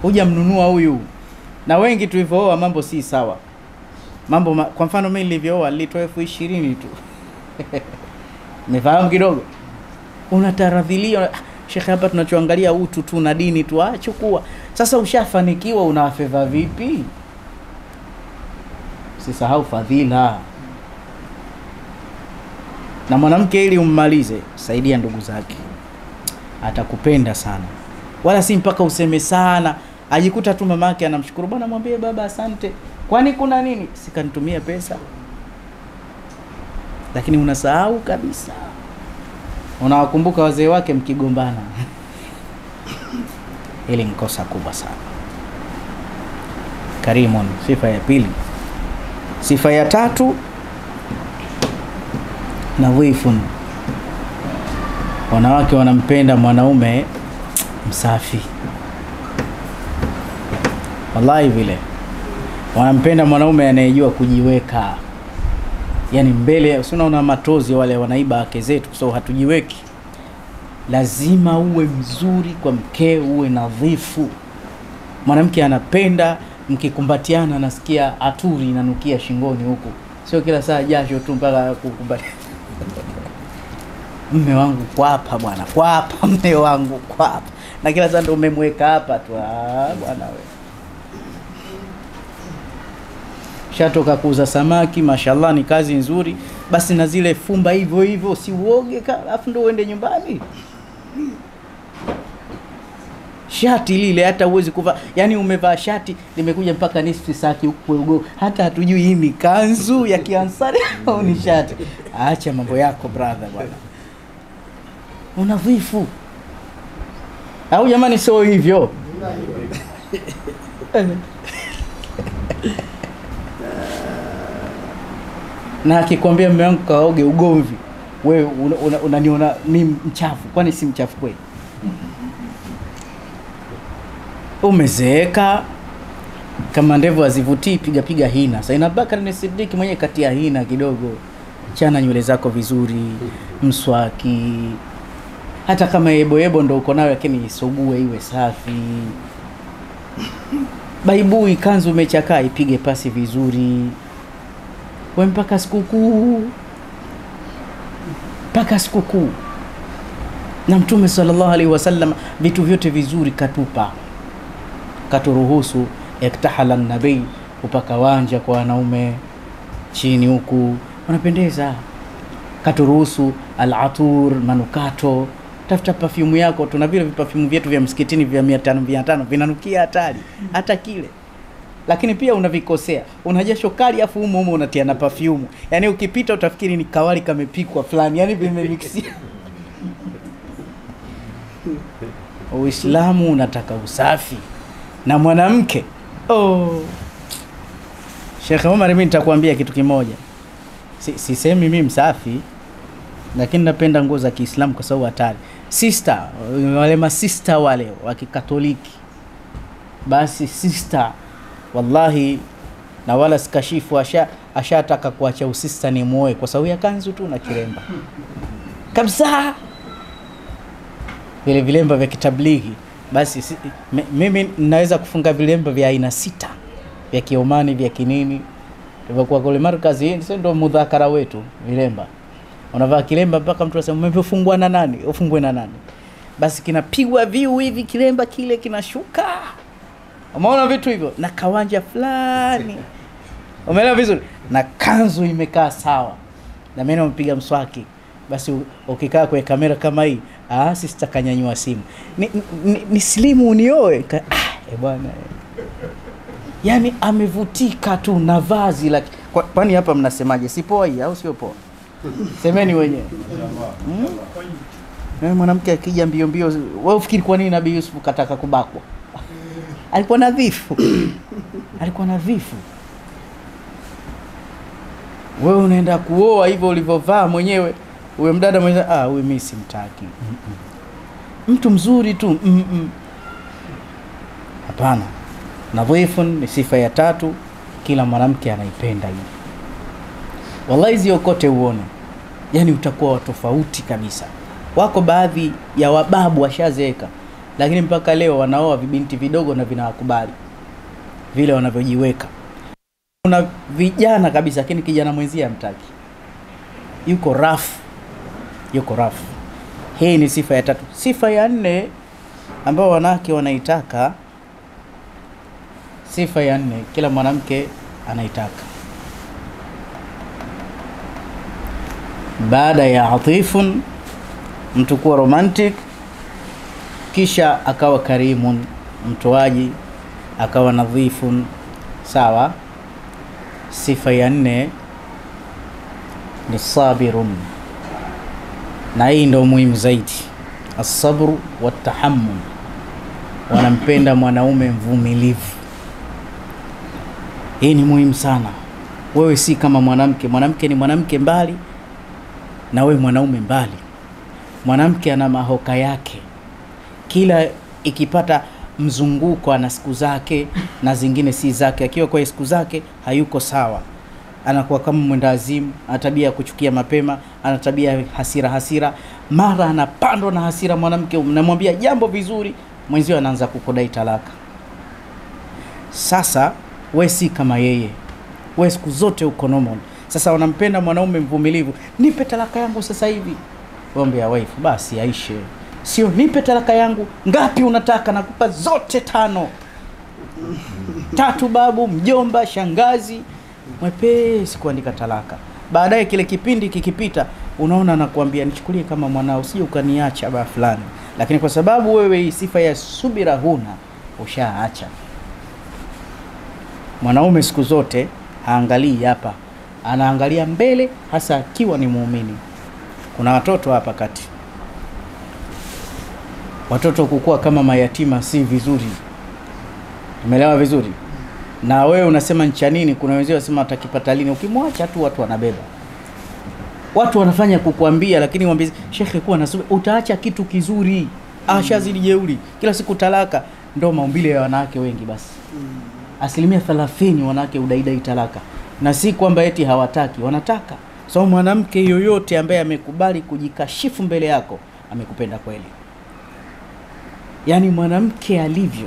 Hujamnunua huyu. Na wengi tulivyooa mambo si sawa, mambo ma... kwa mfano mimi nilivyooa nilitoa elfu ishirini tu mefahamu kidogo, unataradhilia shekhe, hapa tunachoangalia utu tu na dini tu, achukua. Sasa ushafanikiwa, unawafedha vipi? Usisahau fadhila. Na mwanamke ili ummalize, saidia ndugu zake, atakupenda sana, wala si mpaka useme sana. Ajikuta tu mamake anamshukuru, bwana, mwambie baba asante. Kwani kuna nini? Sikanitumia pesa lakini unasahau kabisa, unawakumbuka wazee wake mkigombana. Hili ni kosa kubwa sana. Karimun, sifa ya pili. Sifa ya tatu, nadhifun, wanawake wanampenda mwanaume msafi. Wallahi, vile wanampenda mwanaume anayejua kujiweka yani mbele, si unaona matozi wale wanaiba wake zetu, kwa sababu hatujiweki. Lazima uwe mzuri kwa mkeo, uwe nadhifu. mwanamke anapenda mkikumbatiana anasikia aturi inanukia shingoni huku sio kila saa jasho tu mpaka kukumbatiana mme wangu kwapa bwana kwapa mme wangu kwapa. Na kila saa ndo umemweka hapa tu. Ah, bwana we. Shatoka kuuza samaki mashallah ni kazi nzuri. Basi na zile fumba hivyo hivyo si uoge alafu ndo uende nyumbani. Shati lile hata uwezi kuvaa. Yani umevaa shati limekuja mpaka nisfi saki huko, hata hatujui hii ni kanzu ya kiansari au ni shati. Acha mambo yako brother bwana unadhifu au jamani sio hivyo. Na akikwambia mme wangu kaoge ugomvi. Wewe unaniona una, mi mchafu. Kwani si mchafu kweli? Umezeeka. Kama ndevu azivutii piga piga hina. Saina bakar ni sidiki mwenye kati ya hina kidogo. Chana nywele zako vizuri mswaki hata kama yeboyebo ndo uko nayo lakini isugue iwe safi. Baibui kanzu umechakaa ipige pasi vizuri. We mpaka sikukuu. Mpaka sikukuu. Na mtume sallallahu alaihi wasallam vitu vyote vizuri katupa. Katuruhusu iktahala nabii kupaka wanja kwa wanaume chini huku. Wanapendeza katuruhusu alatur manukato tafuta perfume yako tuna vile vipafyumu vyetu vya msikitini vya mia tano mia tano vinanukia hatari hata kile. Lakini pia unavikosea una jasho kali afu humo humo unatia na perfume, yaani ukipita utafikiri ni kawali kamepikwa fulani yaani vimemiksia uislamu unataka usafi na mwanamke. Oh. Sheikh Omar, mimi nitakwambia kitu kimoja. Si, sisemi mi msafi lakini napenda nguo za kiislamu kwa sababu hatari sister wale masista wale wa kikatoliki. Basi sista, wallahi na wala sikashifu asha ashataka kuacha usista ni muoe kwa sababu ya kanzu tu na kiremba. Kabisa. Vile vilemba vya kitablighi basi si, mimi naweza kufunga vilemba vya aina sita. Vya kiomani vya kinini. Tulivyokuwa kule markazi ndio mudhakara wetu vilemba unavaa kilemba mpaka mtu asema umefungwa na nani? Ufungwe na nani? Basi kinapigwa viu hivi kilemba kile kinashuka. Umeona vitu hivyo? Na kawanja fulani. Umeelewa vizuri? Na kanzu imekaa sawa. Na mimi namepiga mswaki. Basi ukikaa kwenye kamera kama hii ah, sisi kanyanyua simu. Ni, ni, ni slimu unioe. Ah, e bwana. Yaani amevutika tu na vazi la kwani hapa mnasemaje? Si poa hii au sio poa semeni wenyewe. Hmm? Mwanamke akija mbio mbio wewe ufikiri kwa nini nabii yusuf kataka kubakwa? Alikuwa nadhifu. Alikuwa nadhifu. Wewe unaenda kuoa hivyo ulivyovaa mwenyewe. Huyo mdada mwenyewe ah huyu mimi simtaki. Mm-mm. mtu mzuri tu. Mm-mm. hapana. Nadhifu ni sifa ya tatu. Kila mwanamke anaipenda hii wallahi ziokote uone yani utakuwa wa tofauti kabisa. Wako baadhi ya wababu washazeeka lakini mpaka leo wanaoa vibinti vidogo na vinawakubali vile wanavyojiweka. Kuna vijana kabisa lakini kijana mwenzie amtaki yuko rafu yuko rafu hii ni sifa ya tatu. Sifa ya nne ambayo wanawake wanaitaka sifa ya nne kila mwanamke anaitaka baada ya atifun mtu kuwa romantic kisha akawa karimun mtoaji akawa nadhifun. Sawa. Sifa ya nne ni sabirun. Na hii ndio muhimu zaidi. Asabru watahammul wanampenda mwanaume mvumilivu. Hii ni muhimu sana. Wewe si kama mwanamke. Mwanamke ni mwanamke mbali na wewe mwanaume mbali. Mwanamke ana mahoka yake. Kila ikipata mzunguko ana siku zake na zingine si zake. Akiwa kwa siku zake hayuko sawa. Anakuwa kama mwendawazimu ana tabia ya kuchukia mapema ana tabia hasira hasira. Mara anapandwa na hasira mwanamke unamwambia jambo vizuri mwenzio anaanza kukodai talaka. Sasa we si kama yeye, we siku zote uko normal. Sasa wanampenda mwanaume mvumilivu, nipe talaka yangu sasa hivi. Wambia wife, basi aishe, sio nipe talaka yangu. Ngapi unataka? Nakupa zote tano, tatu, babu, mjomba, shangazi, mwepesi kuandika talaka. Baadaye kile kipindi kikipita, unaona nakuambia nichukulie kama mwanao, sije ukaniacha ba fulani. Lakini kwa sababu wewe sifa ya subira huna, ushaacha. Mwanaume siku zote haangalii hapa, anaangalia mbele, hasa akiwa ni muumini. Kuna watoto hapa kati, watoto kukua kama mayatima si vizuri. Umeelewa vizuri? Na wewe unasema ncha nini? Kuna wenzao wasema atakipata lini? Ukimwacha tu watu wanabeba, watu wanafanya kukuambia, lakini mwambie shekhe, kuwa na utaacha kitu kizuri. Ashazidi jeuri, kila siku talaka. Ndo maumbile ya wanawake wengi basi asilimia thelathini wanawake udaidai talaka, na si kwamba eti hawataki, wanataka. So mwanamke yoyote ambaye amekubali kujikashifu mbele yako amekupenda kweli. Yaani mwanamke alivyo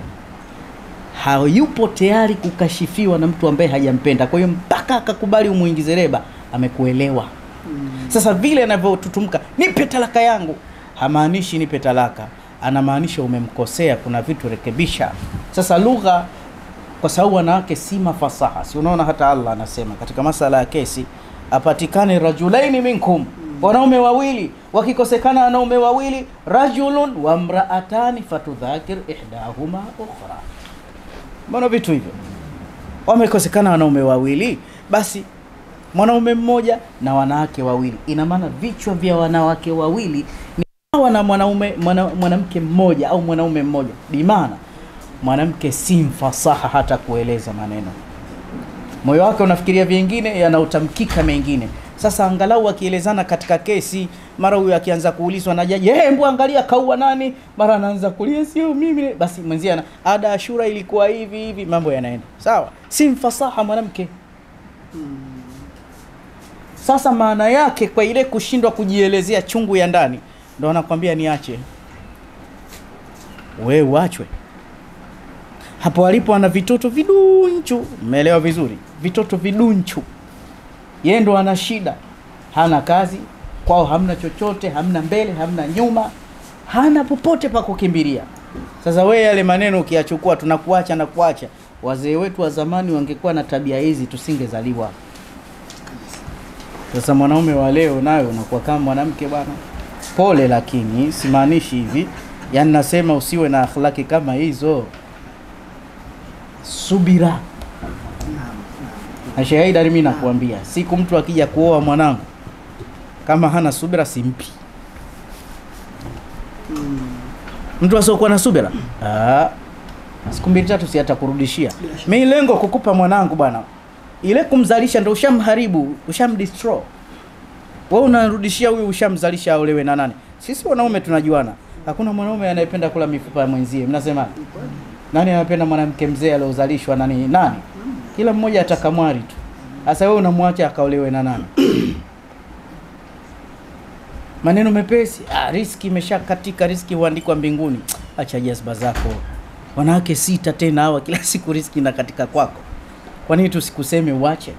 hayupo tayari kukashifiwa na mtu ambaye hajampenda. Kwa hiyo mpaka akakubali umuingize reba, amekuelewa. Sasa vile anavyotutumka, nipe talaka yangu, hamaanishi nipe talaka, anamaanisha umemkosea, kuna vitu rekebisha. Sasa lugha kwa sababu wanawake si mafasaha. Si unaona hata Allah anasema katika masala ya kesi, apatikane rajulaini minkum, wanaume wawili. Wakikosekana wanaume wawili, rajulun wa mraatani, fatudhakir ihdahuma ukhra. Mbona vitu hivyo? Wamekosekana wanaume wawili, basi mwanaume mmoja na wanawake wawili. Ina maana vichwa vya wanawake wawili ni sawa na mwanaume mwanamke mmoja au mwanaume mmoja, bimaana mwanamke si mfasaha hata kueleza maneno, moyo wake unafikiria vingine, yanautamkika mengine. Sasa angalau akielezana katika kesi, mara huyo akianza kuulizwa na jaji, hey, mbu angalia kaua nani, mara anaanza kulia sio mimi, basi mwenzie ana ada ya shura ilikuwa hivi hivi, mambo yanaenda. Sawa. Si mfasaha mwanamke. Sasa maana yake kwa ile kushindwa kujielezea chungu ya ndani, ndo anakwambia niache, we uachwe hapo walipo ana vitoto vidunchu, umeelewa vizuri? Vitoto vidunchu, yeye ndo ana shida, hana kazi kwao, hamna chochote, hamna mbele, hamna nyuma, hana popote pa kukimbilia. Sasa we yale maneno ukiyachukua, tunakuacha na kuacha. Wazee wetu wa zamani wangekuwa na tabia hizi, tusingezaliwa. Sasa mwanaume wa leo nayo unakuwa kama mwanamke bwana. Pole, lakini simaanishi hivi, yaani nasema usiwe na akhlaki kama hizo subira na shahida. Mimi nakuambia siku mtu akija kuoa mwanangu kama hana subira simpi. Mtu asiokuwa na subira ah, siku mbili tatu si atakurudishia. Mimi lengo kukupa mwanangu bwana, ile kumzalisha ndo ushamharibu, ushamdestroy. Wewe unarudishia huyu, ushamzalisha aolewe na nani? Sisi wanaume tunajuana, hakuna mwanaume anayependa kula mifupa ya mwenzie. Mnasema nani anapenda mwanamke mzee aliozalishwa nani? Nani? Kila mmoja atakamwari tu. Sasa wewe unamwacha akaolewe na nani? Maneno mepesi. Ah, riski imeshakatika, riski huandikwa mbinguni. Acha jazba zako. Wanawake sita tena hawa, kila siku riski na katika kwako. Kwa nini tusikuseme uache?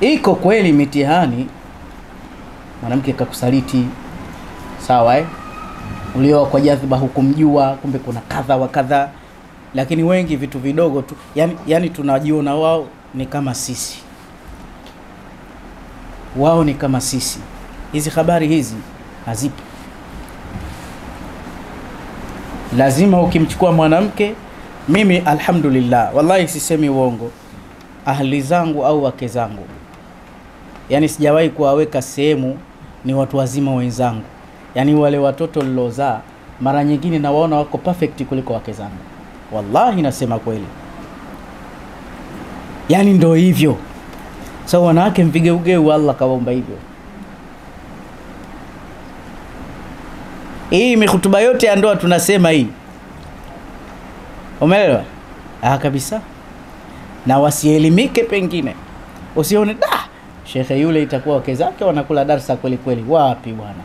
Iko kweli mitihani, mwanamke kakusaliti, sawa eh? Ulioa kwa jadhiba hukumjua, kumbe kuna kadha wa kadha, lakini wengi vitu vidogo tu, yani, yani tunajiona wao ni kama sisi, wao ni kama sisi. Hizi habari hizi hazipo. Lazima ukimchukua mwanamke, mimi alhamdulillah, wallahi sisemi uongo, ahli zangu au wake zangu, yani sijawahi kuwaweka sehemu ni watu wazima wenzangu yaani wale watoto nilozaa mara nyingine nawaona wako perfect kuliko wake zangu, wallahi nasema kweli, yani ndo hivyo. So wanawake mvigeugeu, Allah kawaumba hivyo. Hii mihutuba yote ya ndoa tunasema hii, umeelewa? Ah, kabisa. Na wasielimike, pengine usione da shekhe yule itakuwa wake zake wanakula darsa kweli kweli. Wapi bwana?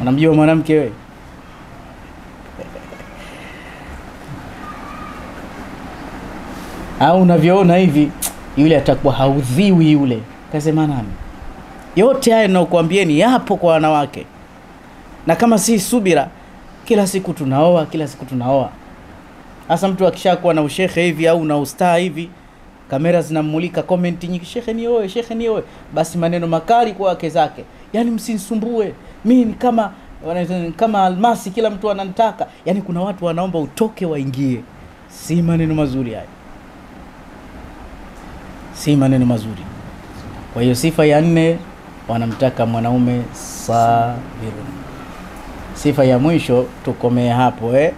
Unamjua mwanamke wewe? au unavyoona hivi yule atakuwa haudhiwi yule. Kasema nani? Yote haya ninaokuambieni yapo kwa wanawake. Na kama si subira kila siku tunaoa kila siku tunaoa. Hasa mtu akishakuwa na ushehe hivi au na ustaa hivi kamera zinamulika comment nyingi shehe nioe shekhe nioe basi maneno makali kwa wake zake. Yani msinisumbue mimi ni kama kama almasi kila mtu ananitaka yani kuna watu wanaomba utoke waingie. Si maneno mazuri hayo, si maneno mazuri. Kwa hiyo sifa ya nne wanamtaka mwanaume sabirun sifa ya mwisho tukomee hapo eh?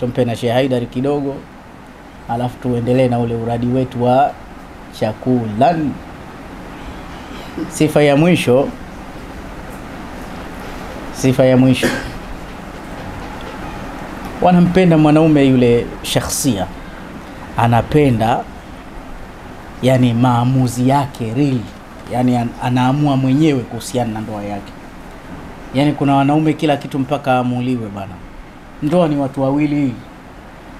tumpe na Sheikh Haidar kidogo. Alafu tuendelee na ule uradi wetu wa chakulan. Sifa ya mwisho sifa ya mwisho. Wanampenda mwanaume yule shakhsia. Anapenda yani maamuzi yake real yani anaamua mwenyewe kuhusiana na ndoa yake. Yani kuna wanaume kila kitu mpaka aamuliwe bana. Ndoa ni watu wawili.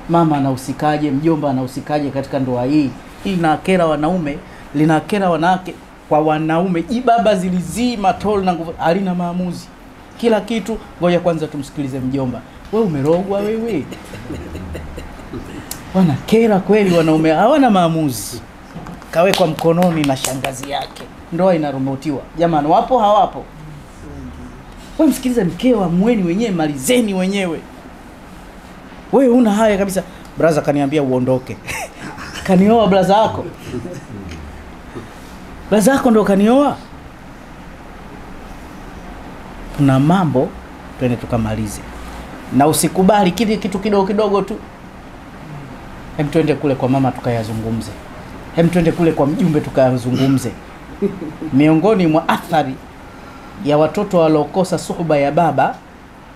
Mama anahusikaje mjomba anahusikaje katika ndoa hii? Hii linakera wanaume linakera wanawake kwa wanaume. Jibaba zilizima tol na nguvu halina maamuzi kila kitu ngoja kwanza tumsikilize mjomba. We umerogwa wewe? Wanakera kweli wanaume hawana maamuzi. Kawekwa mkononi na shangazi yake. Ndoa inarumotiwa. Jamani wapo hawapo? We msikilize mkeo amweni wenyewe malizeni wenyewe. Wewe una haya kabisa. Braza kaniambia uondoke. Kanioa braza yako braza yako ndo kanioa kuna mambo twende tukamalize. Na usikubali kile kitu kidogo kidogo tu. Hem twende kule kwa mama tukayazungumze. Hem twende kule kwa mjumbe tukayazungumze. Miongoni mwa athari ya watoto waliokosa suhuba ya baba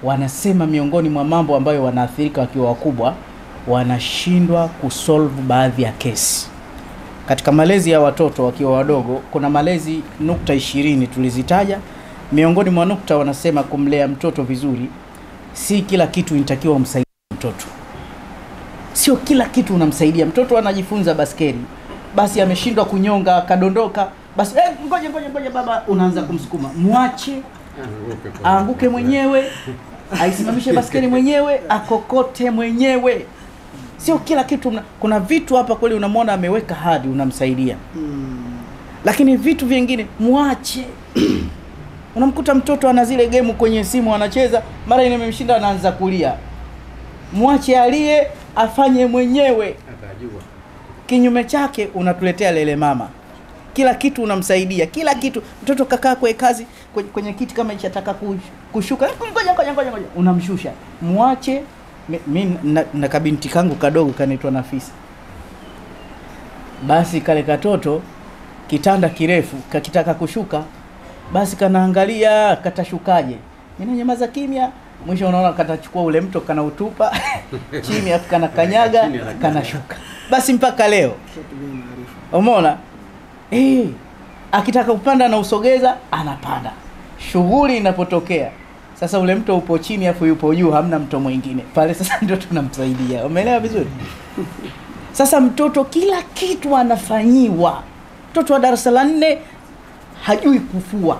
wanasema miongoni mwa mambo ambayo wanaathirika wakiwa wakubwa wanashindwa kusolve baadhi ya kesi. Katika malezi ya watoto wakiwa wadogo kuna malezi nukta ishirini tulizitaja miongoni mwa nukta wanasema kumlea mtoto vizuri si kila kitu inatakiwa umsaidie mtoto. Sio kila kitu unamsaidia. Mtoto anajifunza baskeli basi ameshindwa kunyonga akadondoka basi eh, ngoja ngoja ngoja baba unaanza kumsukuma. Mwache aanguke mwenyewe aisimamishe baskeli mwenyewe akokote mwenyewe. Sio kila kitu mna, kuna vitu hapa kweli unamwona ameweka hadi unamsaidia. Lakini vitu vingine mwache unamkuta mtoto ana zile gemu kwenye simu anacheza mara ile imemshinda anaanza kulia. Mwache alie afanye mwenyewe. Atajua kinyume chake unatuletea lele mama. Kila kitu unamsaidia kila kitu. Mtoto kakaa kwe kazi kwenye, kwenye kiti kama ichataka kushuka "Eh, ngoja ngoja ngoja ngoja. Unamshusha. Mwache mi, mi na, na kabinti kangu kadogo kanaitwa nafisi basi kale katoto kitanda kirefu kakitaka kushuka basi kanaangalia katashukaje? Minanyamaza kimya. Mwisho unaona katachukua ule mto kanautupa. Chini afu kanakanyaga kanashuka. Basi mpaka leo. Umeona? Eh, akitaka kupanda na usogeza anapanda. Shughuli inapotokea. Sasa ule mto upo chini afu yupo juu hamna mto mwingine. Pale sasa ndio tunamsaidia. Umeelewa vizuri? Sasa mtoto kila kitu anafanyiwa. Mtoto wa darasa la nne hajui kufua.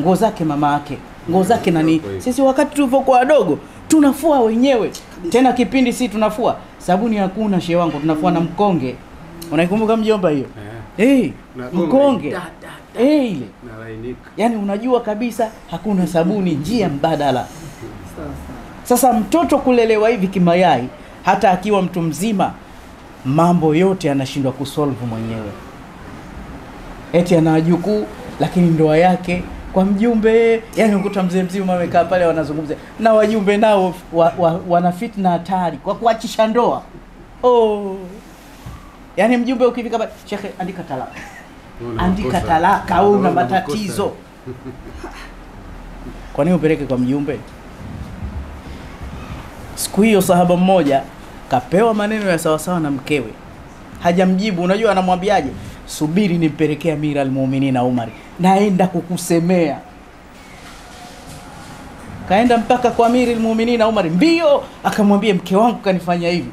Nguo zake mama yake nguo zake nani? sisi wakati tulivyokuwa wadogo tunafua wenyewe. Tena kipindi si tunafua sabuni hakuna shehe wangu tunafua na mkonge. Unaikumbuka mjomba hiyo? Eh, hey, mkonge. Da, da, hey, ile. Nalainika. Yaani unajua kabisa hakuna sabuni njia mbadala. Sasa mtoto kulelewa hivi kimayai hata akiwa mtu mzima mambo yote anashindwa kusolve mwenyewe eti ana wajukuu lakini ndoa yake kwa mjumbe. Yani ukuta mzee mzima amekaa pale wanazungumza na wajumbe nao wa, wa, wana fitna hatari kwa kuachisha ndoa. Oh. Yani mjumbe ukifika pale shekhe andika talaka. Andika talaka au una Una matatizo. Kwa nini upeleke kwa mjumbe? Siku hiyo sahaba mmoja kapewa maneno ya sawasawa na mkewe. Hajamjibu. Unajua anamwambiaje subiri nimpelekea amira almuminina umari naenda kukusemea. Kaenda mpaka kwa Amiri Almuminina Umar. Mbio, akamwambia mke wangu kanifanya hivi.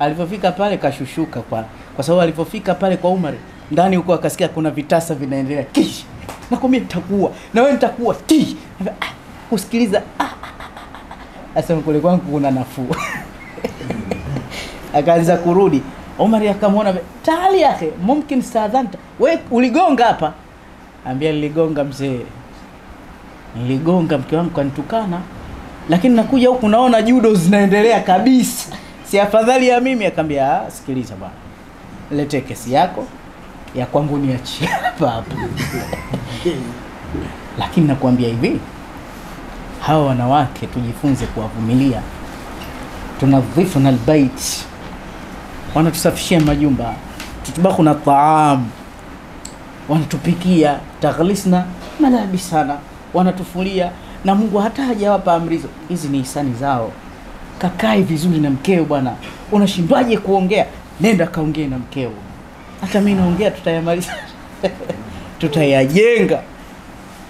Alipofika pale kashushuka kwa kwa sababu alipofika pale kwa Umar ndani huko akasikia kuna vitasa vinaendelea, kish! Nakwambia nitakuwa na wewe nitakuwa ti ah, kusikiliza. Ah, asema kule kwangu kuna nafuu. Akaanza kurudi Omar akamwona tayari yake mumkin stadhanta we uligonga hapa? Ambia niligonga mzee. Niligonga mke wangu kanitukana. Lakini nakuja huku naona judo zinaendelea kabisa. Si afadhali ya mimi? Akaambia "Ah, sikiliza bwana. Lete kesi yako. Ya kwangu niachie hapa hapa. Lakini nakuambia hivi hawa wanawake tujifunze kuwavumilia. Tuna dhifu na albayt wanatusafishia majumba tutubakuna taam. Wanatupikia taghlisna malabisana wanatufulia na mungu hata hajawapa amri hizo. Hizi ni hisani zao. Kakae vizuri na mkeo bwana. Unashindwaje kuongea? Nenda kaongee na mkeo. Hata mi naongea tutayamaliza. Tutayajenga.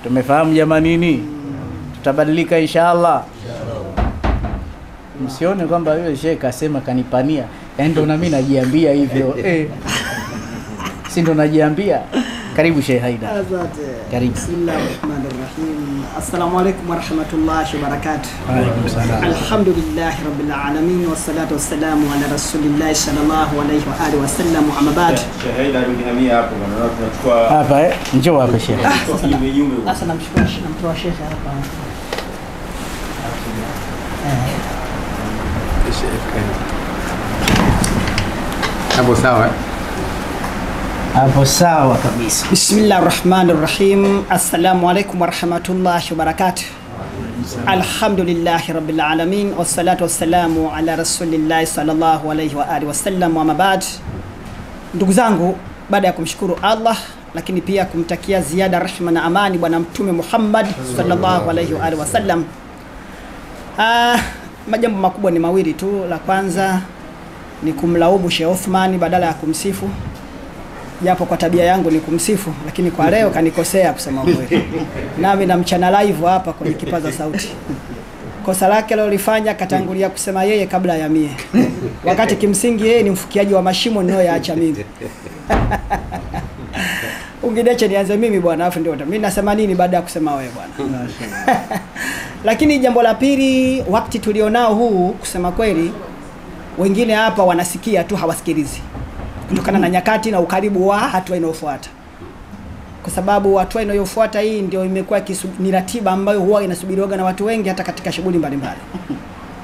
Tumefahamu jamanini nini? Tutabadilika inshallah msione kwamba yule shehe kasema kanipania yaani ndo nami najiambia hivyo eh. si ndo najiambia karibu Sheikh haida Asante. Karibu. Bismillahir Rahmanir Rahim. Assalamu wa warahmatullahi wabarakatuh. Waalaikum salam. Alhamdulillahi rabbil alamin wassalatu wassalamu ala rasulillahi sallallahu alayhi wa alihi wasallam amma ba'd. haida ndio hapo bwana, na tunachukua hapa eh? njoo hapa Sheikh. sheikh Sasa namshukuru namtoa shekhe hapa. Hapo sawa hapo sawa kabisa Bismillahir rahmani Rahim. Assalamu alaikum warahmatullahi wabarakatuh. Alhamdulillahi rabbil alamin wassalatu wassalamu ala rasulillahi sallallahu alayhi wa alihi wasallam wa mabad. Ndugu zangu, baada ya kumshukuru Allah lakini pia kumtakia ziada rehma na amani bwana mtume Muhammad sallallahu alayhi wa alihi wasallam. Ah, majambo makubwa ni mawili tu. La kwanza ni kumlaumu Sheikh Uthman badala ya kumsifu japo kwa tabia yangu ni kumsifu, lakini kwa leo kanikosea kusema ukweli. Nami namchana live hapa kwenye kipaza sauti. Kosa lake alilofanya katangulia kusema yeye kabla ya mie, wakati kimsingi yeye ni mfukiaji wa mashimo ninayoyaacha mimi. Ungideche nianze mimi bwana, afu ndio mimi nasema nini baada ya kusema wewe bwana. Lakini jambo la pili, wakati tulionao huu, kusema kweli, wengine hapa wanasikia tu hawasikilizi kutokana na nyakati na ukaribu wa hatua inayofuata, kwa sababu hatua inayofuata hii ndio imekuwa ni ratiba ambayo huwa inasubiriwaga na watu wengi hata katika shughuli mbalimbali.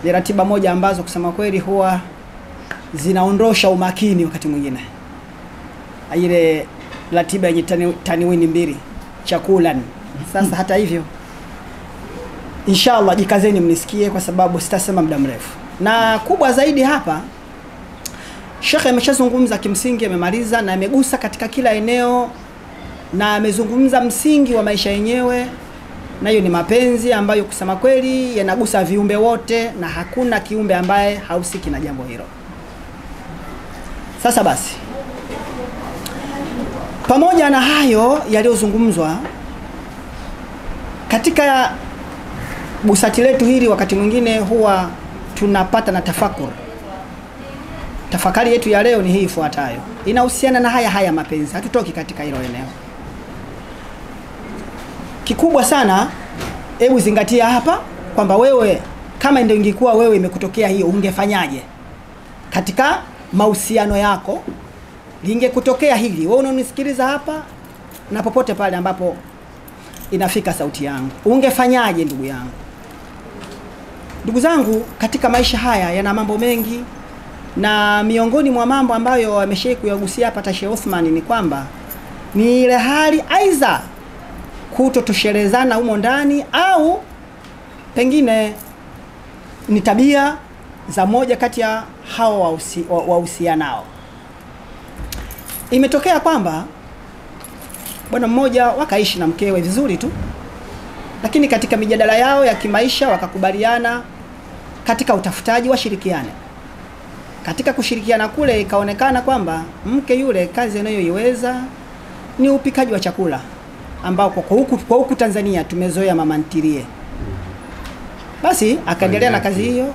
Ni ratiba moja ambazo kusema kweli huwa zinaondosha umakini wakati mwingine, ile ratiba yenye tani- taniwini mbili chakula. Sasa hata hivyo, inshallah jikazeni mnisikie, kwa sababu sitasema muda mrefu, na kubwa zaidi hapa Shekhe ameshazungumza kimsingi, amemaliza na amegusa katika kila eneo na amezungumza msingi wa maisha yenyewe, na hiyo ni mapenzi ambayo kusema kweli yanagusa viumbe wote na hakuna kiumbe ambaye hausiki na jambo hilo. Sasa basi, pamoja na hayo yaliyozungumzwa katika busati letu hili, wakati mwingine huwa tunapata na tafakur tafakari yetu ya leo ni hii ifuatayo, inahusiana na haya haya mapenzi. Hatutoki katika hilo eneo. Kikubwa sana, hebu zingatia hapa kwamba wewe kama ndio ingekuwa wewe imekutokea hiyo, ungefanyaje katika mahusiano yako? Lingekutokea hili, wewe unanisikiliza hapa na popote pale ambapo inafika sauti yangu, ungefanyaje ndugu yangu? Ndugu zangu, katika maisha haya yana mambo mengi na miongoni mwa mambo ambayo ameshai kuyagusia hapa Tashe Othman ni kwamba ni ile hali aidha kutotoshelezana humo ndani au pengine ni tabia za moja kati ya hao wahusianao wa-. Imetokea kwamba bwana mmoja wakaishi na mkewe vizuri tu, lakini katika mijadala yao ya kimaisha wakakubaliana katika utafutaji washirikiane katika kushirikiana kule ikaonekana kwamba mke yule kazi anayoiweza ni upikaji wa chakula ambao kwa huku, kwa huku Tanzania tumezoea mama ntilie. basi akaendelea na kazi hiyo.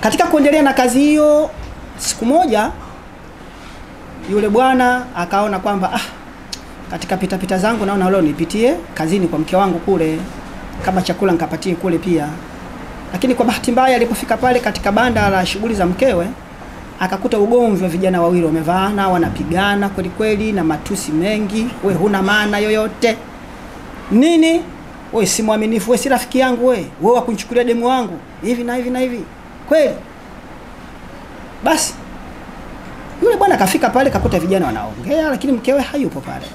Katika kuendelea na kazi hiyo siku moja yule bwana akaona kwamba ah, katika pitapita zangu naona leo nipitie kazini kwa mke wangu kule kama chakula nikapatie kule pia. Lakini kwa bahati mbaya alipofika pale katika banda la shughuli za mkewe akakuta ugomvi wa vijana wawili wamevaana wanapigana kweli kweli na matusi mengi. We huna maana yoyote. Nini? We si mwaminifu we si rafiki yangu we we kunichukulia demu wangu. Hivi na hivi na hivi. Kweli? Basi yule bwana akafika pale kakuta vijana wanaongea lakini mkewe hayupo pale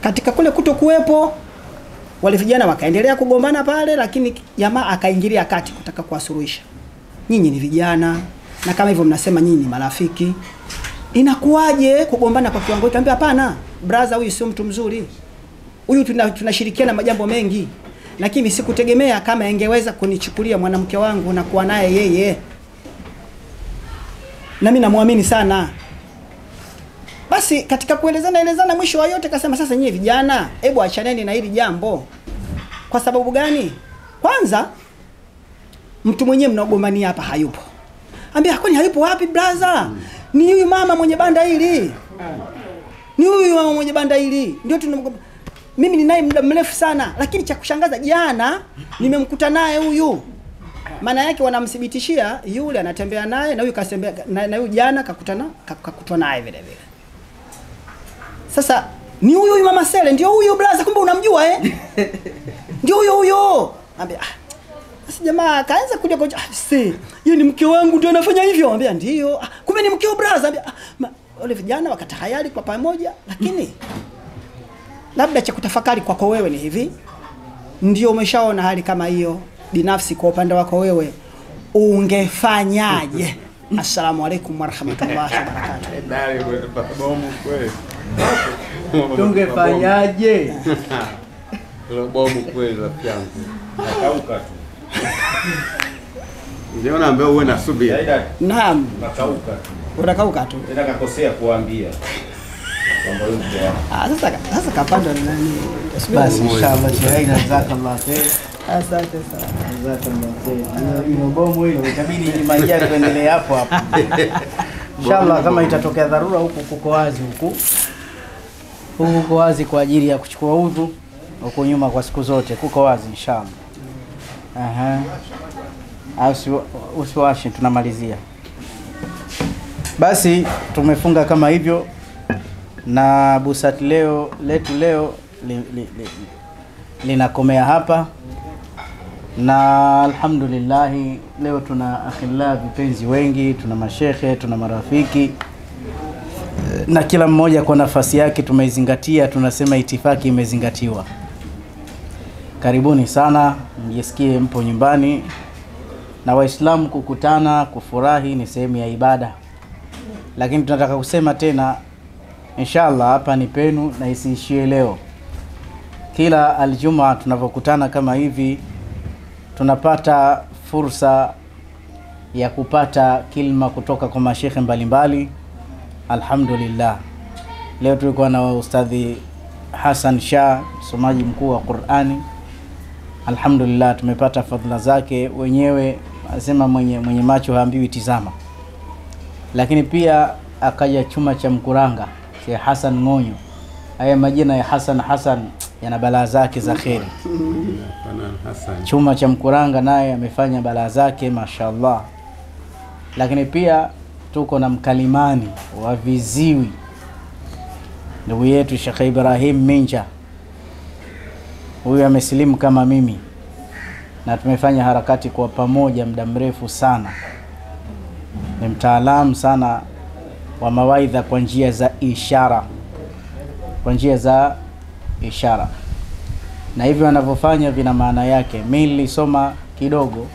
katika kule kuto kuwepo wale vijana wakaendelea kugombana pale lakini jamaa akaingilia kati kutaka kuwasuluhisha. Nyinyi ni vijana na kama hivyo mnasema nyinyi ni marafiki. Inakuwaje kugombana kwa kiwango hicho? Hapana braza huyu sio mtu mzuri. Huyu tuna- tunashirikiana majambo mengi lakini sikutegemea kama ingeweza kunichukulia mwanamke wangu na kuwa naye yeye. Na mimi namwamini sana basi katika kuelezana elezana mwisho wa yote kasema sasa nyie vijana hebu achaneni na hili jambo. Kwa sababu gani? Kwanza mtu mwenyewe mnaogombania hapa hayupo. Ambia kwani hayupo wapi brother? ni huyu mama mwenye banda hili. Ni huyu mama mwenye banda hili. Ndio tuna mimi ni naye muda mrefu sana lakini cha kushangaza jana nimemkuta naye huyu. Maana yake wanamthibitishia yule anatembea naye na huyu kasembea na, huyu jana kakutana kakutana naye vile vile sasa ni huyu huyu mama Sele ndio huyu blaza kumbe unamjua eh? Ndio huyo huyo. Ambia ah sasa jamaa kaanza kuja kwa ah, si yeye ni mke wangu ndio anafanya hivyo. Ambia ndio. Ah, kumbe ni mkeo blaza ambia ah, wale vijana wakatahayari kwa pamoja lakini labda cha kutafakari kwako wewe ni hivi. Ndio umeshaona hali kama hiyo binafsi kwa upande wako wewe ungefanyaje? Assalamu alaikum warahmatullahi wabarakatuh. Dai, bomu kweli. tungefanyaje? Bomu kweli rafiki yangu. Nakauka tu. Ndio naambia uwe na subira. Naam. nakauka tu. unakauka tu. Tena kakosea kuambia. Ah, sasa sasa kapanda ni nani? Basi inshallah shiraina jazakallah khair asante sana. Jazakallah khair hilo bomu hilo itabidi limaia tuendelee hapo hapo. Inshallah kama itatokea dharura huku kuko wazi huku kuko wazi kwa ajili ya kuchukua udhu huku nyuma kwa siku zote kuko wazi inshallah. Aha. Au usi- usiwashe tunamalizia. Basi tumefunga kama hivyo na busati leo letu leo linakomea li, li, li, li hapa. Na alhamdulillahi leo tuna akhillah vipenzi wengi tuna mashekhe tuna marafiki na kila mmoja kwa nafasi yake tumeizingatia tunasema itifaki imezingatiwa. Karibuni sana mjisikie mpo nyumbani. Na waislamu kukutana kufurahi ni sehemu ya ibada. Lakini tunataka kusema tena inshallah hapa ni penu na isiishie leo. Kila aljuma tunavyokutana kama hivi tunapata fursa ya kupata kilma kutoka kwa mashekhe mbalimbali alhamdulillah leo tulikuwa na ustadhi hasan shah msomaji mkuu wa qurani alhamdulillah tumepata fadhila zake wenyewe asema mwenye, mwenye macho haambiwi tizama lakini pia akaja chuma cha mkuranga Sheikh Hassan Ngonyo. aya majina ya Hassan Hassan yana balaa zake za kheri. Chuma cha mkuranga naye amefanya balaa zake mashallah. Lakini pia tuko na mkalimani wa viziwi ndugu yetu Sheikh Ibrahim Minja. Huyu amesilimu kama mimi na tumefanya harakati kwa pamoja muda mrefu sana. Ni mtaalamu sana wa mawaidha kwa njia za ishara, kwa njia za ishara, na hivyo anavyofanya vina maana yake. Mi nilisoma kidogo,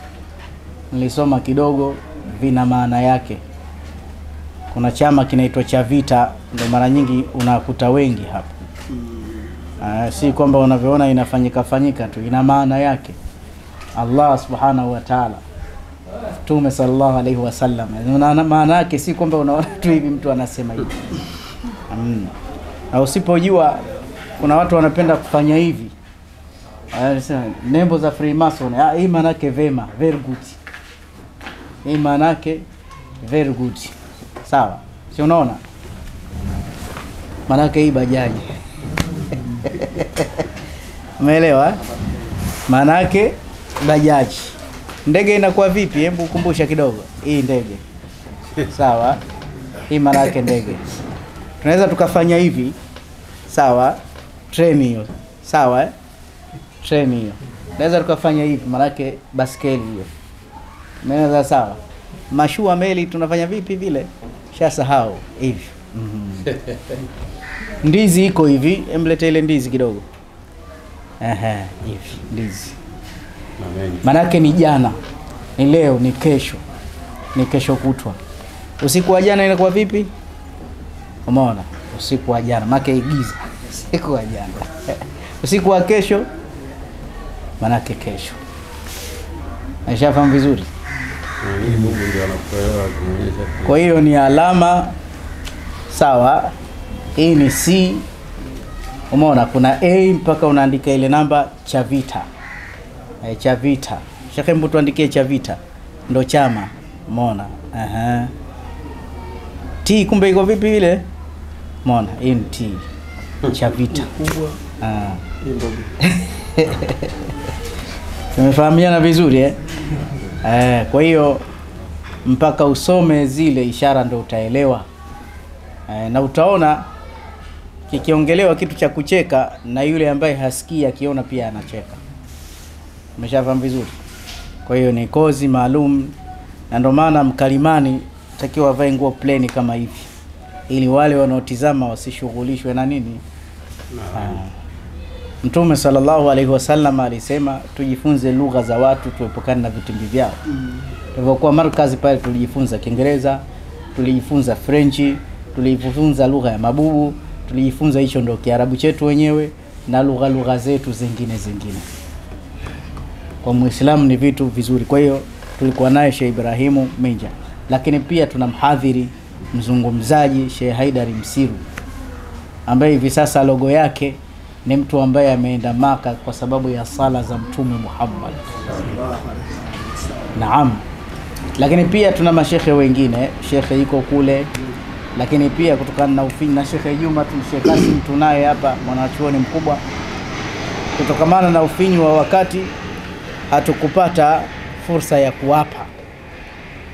nilisoma kidogo, vina maana yake. Kuna chama kinaitwa cha vita, ndio mara nyingi unakuta wengi hapa. Uh, si kwamba unavyoona inafanyika fanyika tu, ina maana yake. Allah subhanahu wa ta'ala Mtume sallallahu alaihi wasallam. Una- Maana yake si kwamba unaona tu hivi mtu anasema hivi mm. Na usipojua kuna watu wanapenda kufanya hivi Anasema nembo za Freemason. Ah, hii maanake vema, very good. Hii maanake very good. Sawa, si unaona? Maanake hii bajaji umeelewa? eh? Maanake bajaji. Ndege inakuwa vipi? Hebu kumbusha kidogo. Hii ndege sawa, hii maanake ndege. Tunaweza tukafanya hivi, sawa, treni hiyo, sawa eh? treni hiyo. Naweza tukafanya hivi, maanake baskeli hiyo. Umeelewa sawa? Mashua, meli tunafanya vipi vile? Shasahau hivi. Mhm. Ndizi iko hivi, emlete ile ndizi kidogo. Ehe, hivi ndizi. Manake ni jana, ni leo, ni kesho, ni kesho kutwa. Usiku wa jana inakuwa vipi? Umeona, usiku wa jana make igiza, usiku wa jana usiku wa kesho, manake kesho. naishafamu vizuri. Mungu anakuelewa. Kwa hiyo ni alama sawa. Hii ni C, umeona kuna A mpaka unaandika ile namba CHAVITA. E, CHAVITA. Shekhe, mbu tuandikie CHAVITA, ndo chama. Umeona? Aha. T kumbe iko vipi ile? Umeona? Hii ni T. CHAVITA. Ah. Tumefahamiana vizuri eh? Eh, kwa hiyo mpaka usome zile ishara ndo utaelewa eh, na utaona kikiongelewa kitu cha kucheka na yule ambaye hasikii akiona pia anacheka. Umeshafahamu vizuri? Kwa hiyo ni kozi maalum, na ndio maana mkalimani takiwa avae nguo pleni kama hivi, ili wale wanaotizama wasishughulishwe na nini. Ah. Mtume sallallahu alaihi wasallam alisema tujifunze lugha za watu, tuepukane na vitimbi vyao. Tulivyokuwa markazi pale, tulijifunza Kiingereza, tulijifunza Frenchi, tulijifunza lugha ya mabubu, tulijifunza hicho ndo Kiarabu chetu wenyewe na lugha lugha zetu zingine zingine. Kwa Muislamu ni vitu vizuri. Kwa hiyo tulikuwa naye Sheikh Ibrahimu Minja, lakini pia tuna mhadhiri mzungumzaji Sheikh Haidari Msiru ambaye hivi sasa logo yake ni mtu ambaye ameenda Maka kwa sababu ya sala za Mtume Muhammad. Naam, lakini pia tuna mashekhe wengine, shekhe iko kule, lakini pia kutokana na ufinyi na shekhe Juma tu, shekhe Kasim tunaye hapa, mwanachuoni mkubwa. Kutokamana na ufinyu wa wakati hatukupata fursa ya kuwapa,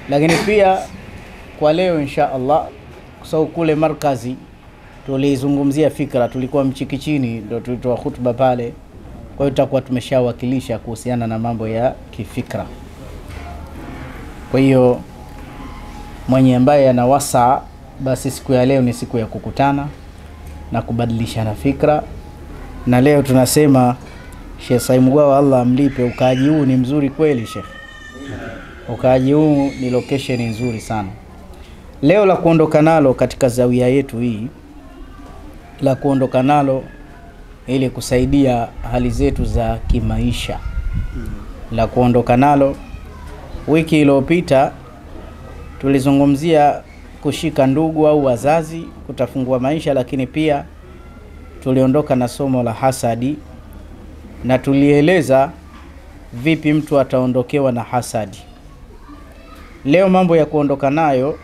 lakini pia kwa leo insha Allah, kwa sababu kule markazi tulizungumzia fikra, tulikuwa Mchikichini ndio tulitoa hutuba pale. Kwa hiyo tutakuwa tumeshawakilisha kuhusiana na mambo ya kifikra. Kwa hiyo mwenye ambaye ana wasaa, basi siku ya leo ni siku ya kukutana na kubadilishana fikra, na leo tunasema Sheikh Saim Gwawa, Allah amlipe, ukaaji huu ni mzuri kweli Sheikh, ukaaji huu ni location nzuri sana. Leo la kuondoka nalo katika zawia yetu hii la kuondoka nalo ili kusaidia hali zetu za kimaisha. La kuondoka nalo, wiki iliyopita tulizungumzia kushika ndugu au wazazi kutafungua maisha, lakini pia tuliondoka na somo la hasadi na tulieleza vipi mtu ataondokewa na hasadi. Leo mambo ya kuondoka nayo,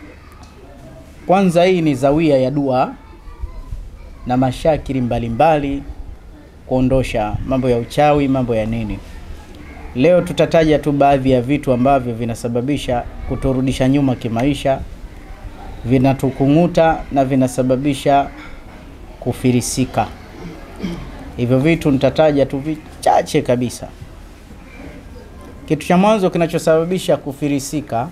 kwanza hii ni zawia ya dua na mashakiri mbalimbali kuondosha mambo ya uchawi, mambo ya nini. Leo tutataja tu baadhi ya vitu ambavyo vinasababisha kuturudisha nyuma kimaisha, vinatukung'uta na vinasababisha kufirisika. Hivyo vitu nitataja tu vichache kabisa. Kitu cha mwanzo kinachosababisha kufirisika,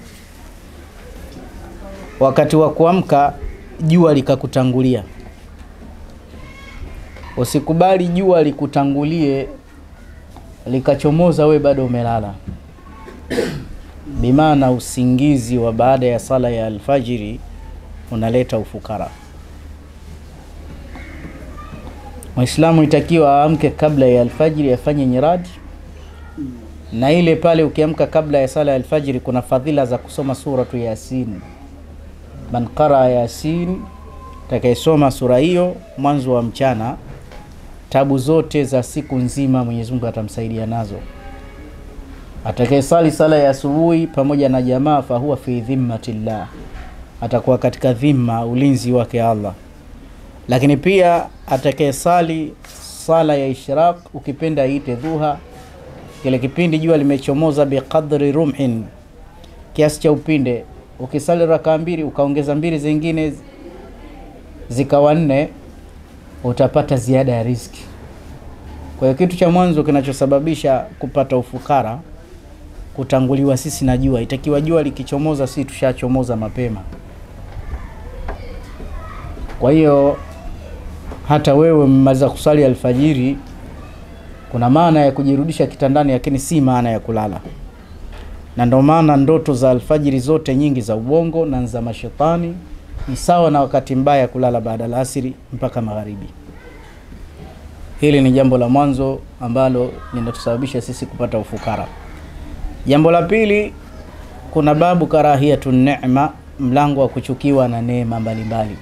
wakati wa kuamka jua likakutangulia. Usikubali jua likutangulie likachomoza, we bado umelala. Bimaana usingizi wa baada ya sala ya alfajiri unaleta ufukara. Muislamu itakiwa aamke kabla ya alfajiri, afanye nyiradi na ile pale. Ukiamka kabla ya sala ya alfajiri, kuna fadhila za kusoma suratu Yasin. Man qaraa Yasin, takaisoma sura hiyo mwanzo wa mchana tabu zote za siku nzima Mwenyezi Mungu atamsaidia nazo. Atakayesali sala ya asubuhi pamoja na jamaa, fahuwa fi dhimmatillah, atakuwa katika dhima ulinzi wake Allah. Lakini pia atakayesali sala ya ishraq, ukipenda iite dhuha, kile kipindi jua limechomoza, biqadri rumhin, kiasi cha upinde. Ukisali rakaa mbili ukaongeza mbili zingine zikawa nne, utapata ziada ya riski Kwa hiyo kitu cha mwanzo kinachosababisha kupata ufukara kutanguliwa sisi na jua. Itakiwa jua likichomoza, sisi tushachomoza mapema. Kwa hiyo hata wewe mmaliza kusali alfajiri, kuna maana ya kujirudisha kitandani, lakini si maana ya kulala. Na ndio maana ndoto za alfajiri zote nyingi za ubongo na za mashetani ni sawa na wakati mbaya kulala baada ya asiri mpaka magharibi. Hili ni jambo la mwanzo ambalo linatusababisha sisi kupata ufukara. Jambo la pili, kuna babu karahiyatu neema, mlango wa kuchukiwa na neema mbalimbali.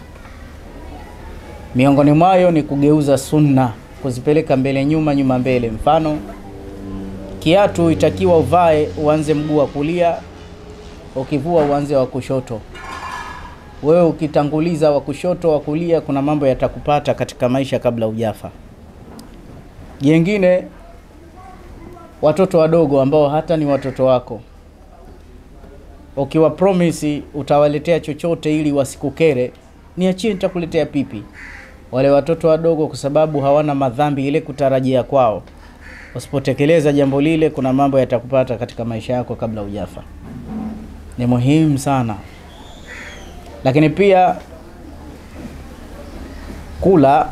Miongoni mwayo ni kugeuza sunna, kuzipeleka mbele nyuma, nyuma mbele. Mfano, kiatu itakiwa uvae uanze mguu wa kulia, ukivua uanze wa kushoto. Wewe ukitanguliza wa kushoto, wa kulia, kuna mambo yatakupata katika maisha kabla hujafa. Jengine, watoto wadogo ambao hata ni watoto wako, ukiwa promise utawaletea chochote ili wasikukere, niachie, nitakuletea pipi. Wale watoto wadogo, kwa sababu hawana madhambi, ile kutarajia kwao, usipotekeleza jambo lile, kuna mambo yatakupata katika maisha yako kabla hujafa. Ni muhimu sana. Lakini pia kula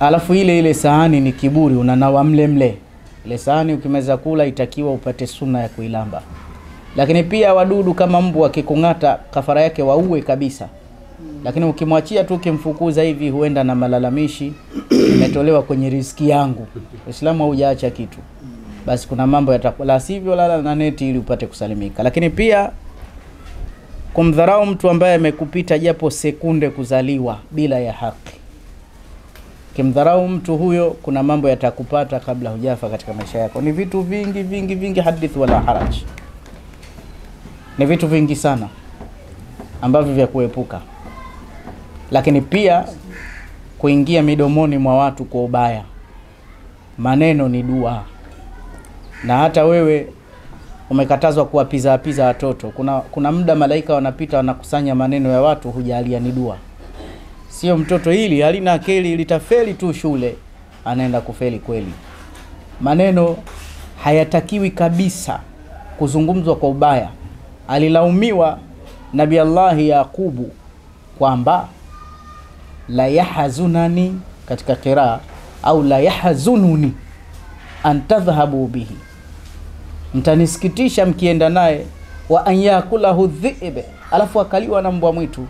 alafu ile ile sahani ni kiburi, unanawa mle mle ile sahani. Ukimeza kula, itakiwa upate suna ya kuilamba. Lakini pia wadudu kama mbu akikung'ata, kafara yake waue kabisa. Lakini ukimwachia tu, ukimfukuza hivi, huenda na malalamishi, imetolewa kwenye riski yangu. Uislamu haujaacha kitu, basi kuna mambo yatakula, sivyo lala na neti ili upate kusalimika. Lakini pia kumdharau mtu ambaye amekupita japo sekunde kuzaliwa bila ya haki Kimdharau mtu huyo, kuna mambo yatakupata kabla hujafa katika maisha yako. Ni vitu vingi vingi vingi, hadith wala haraj, ni vitu vingi sana ambavyo vya kuepuka. Lakini pia kuingia midomoni mwa watu kwa ubaya. Maneno ni dua, na hata wewe umekatazwa kuwapiza apiza watoto. Kuna, kuna muda malaika wanapita wanakusanya maneno ya watu, hujalia ni dua Sio mtoto hili halina akili litafeli tu shule, anaenda kufeli kweli. Maneno hayatakiwi kabisa kuzungumzwa kwa ubaya. Alilaumiwa Nabi Allahi Yaqubu kwamba la yahzunani katika qiraa au la yahzununi an tadhhabu bihi, mtanisikitisha mkienda naye, wa an yakulahu dhibe, alafu akaliwa na mbwa mwitu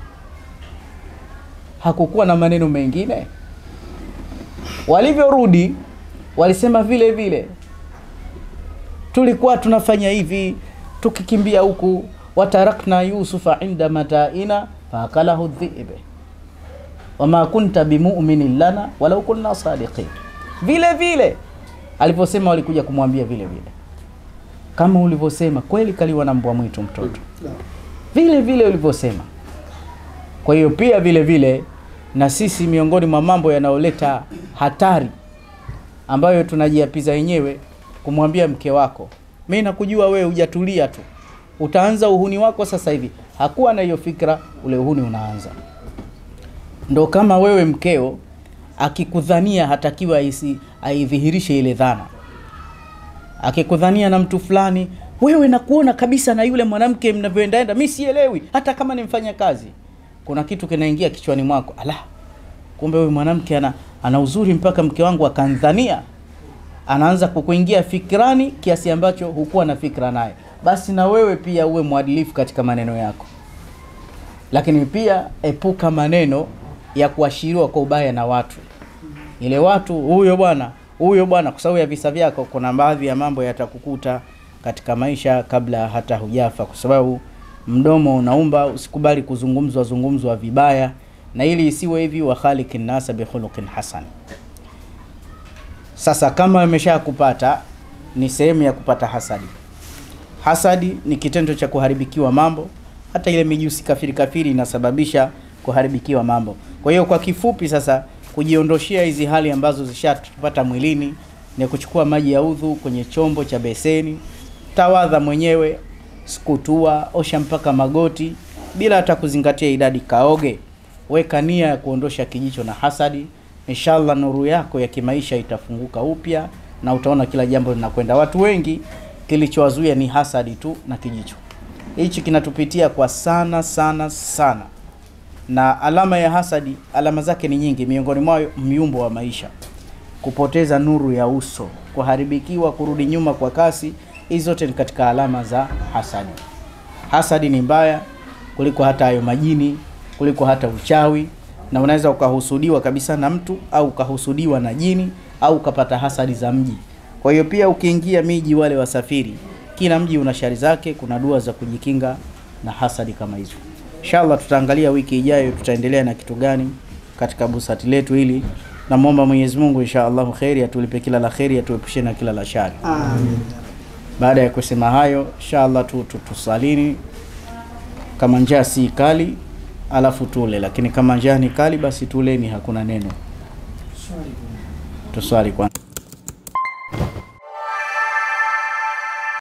hakukuwa na maneno mengine. Walivyorudi walisema vile vile, tulikuwa tunafanya hivi tukikimbia huku, watarakna yusufa inda mataina faakalahu dhibe wama kunta bimuminin lana walau kunna sadiqin. Vile vile alivyosema, walikuja kumwambia vile vile, kama ulivyosema kweli, kaliwa na mbwa mwitu mtoto, vile vile ulivyosema. Kwa hiyo pia vile vile na sisi miongoni mwa mambo yanayoleta hatari ambayo tunajiapiza wenyewe, kumwambia mke wako, mimi nakujua wewe hujatulia tu, utaanza uhuni wako sasa hivi. Hakuwa na hiyo fikra, ule uhuni unaanza. Ndo kama wewe mkeo akikudhania, hatakiwa aidhihirishe ile dhana. Akikudhania na mtu fulani, wewe nakuona kabisa na yule mwanamke mnavyoendaenda, mi sielewi, hata kama ni mfanya kazi. Kuna kitu kinaingia kichwani mwako, ala, kumbe huyu mwanamke ana, ana uzuri mpaka mke wangu akandhania. Anaanza kukuingia fikirani kiasi ambacho hukuwa na fikra naye. Basi na wewe pia uwe mwadilifu katika maneno yako, lakini pia epuka maneno ya kuashiriwa kwa ubaya na watu, ile watu huyo bwana huyo bwana, kwa sababu ya visa vyako, kuna baadhi ya mambo yatakukuta katika maisha kabla hata hujafa, kwa sababu mdomo unaumba. Usikubali kuzungumzwa zungumzwa vibaya, na ili isiwe hivi, wa khaliqin nasa bi khuluqin hasan. Sasa kama amesha kupata, ni sehemu ya kupata hasadi. Hasadi ni kitendo cha kuharibikiwa mambo, hata ile mijusi kafiri kafiri inasababisha kuharibikiwa mambo. Kwa hiyo kwa kifupi, sasa kujiondoshea hizi hali ambazo zishatupata mwilini ni kuchukua maji ya udhu kwenye chombo cha beseni, tawadha mwenyewe, sikutua, osha mpaka magoti bila hata kuzingatia idadi, kaoge, weka nia ya kuondosha kijicho na hasadi. Inshallah nuru yako ya kimaisha itafunguka upya na utaona kila jambo linakwenda. Watu wengi kilichowazuia ni hasadi tu na kijicho. Hichi kinatupitia kwa sana sana sana, na alama ya hasadi, alama zake ni nyingi, miongoni mwayo myumbo wa maisha, kupoteza nuru ya uso, kuharibikiwa, kurudi nyuma kwa kasi. Hizi zote ni katika alama za hasadi. Hasadi ni mbaya kuliko hata hayo majini, kuliko hata uchawi, na unaweza ukahusudiwa kabisa na mtu au ukahusudiwa na jini au ukapata hasadi za mji. Kwa hiyo pia ukiingia miji, wale wasafiri, kila mji una shari zake, kuna dua za kujikinga na hasadi kama hizo. Inshallah tutaangalia wiki ijayo tutaendelea na kitu gani katika busati letu hili. Namwomba Mwenyezi Mungu insha Allahu kheri atulipe kila la kheri, atuepushe na kila la shari. Amin. Baada ya kusema hayo, inshallah tu, tu, tusalini kama njaa si kali, alafu tule, lakini kama njaa ni kali, basi tuleni, hakuna neno. Tuswali kwanza.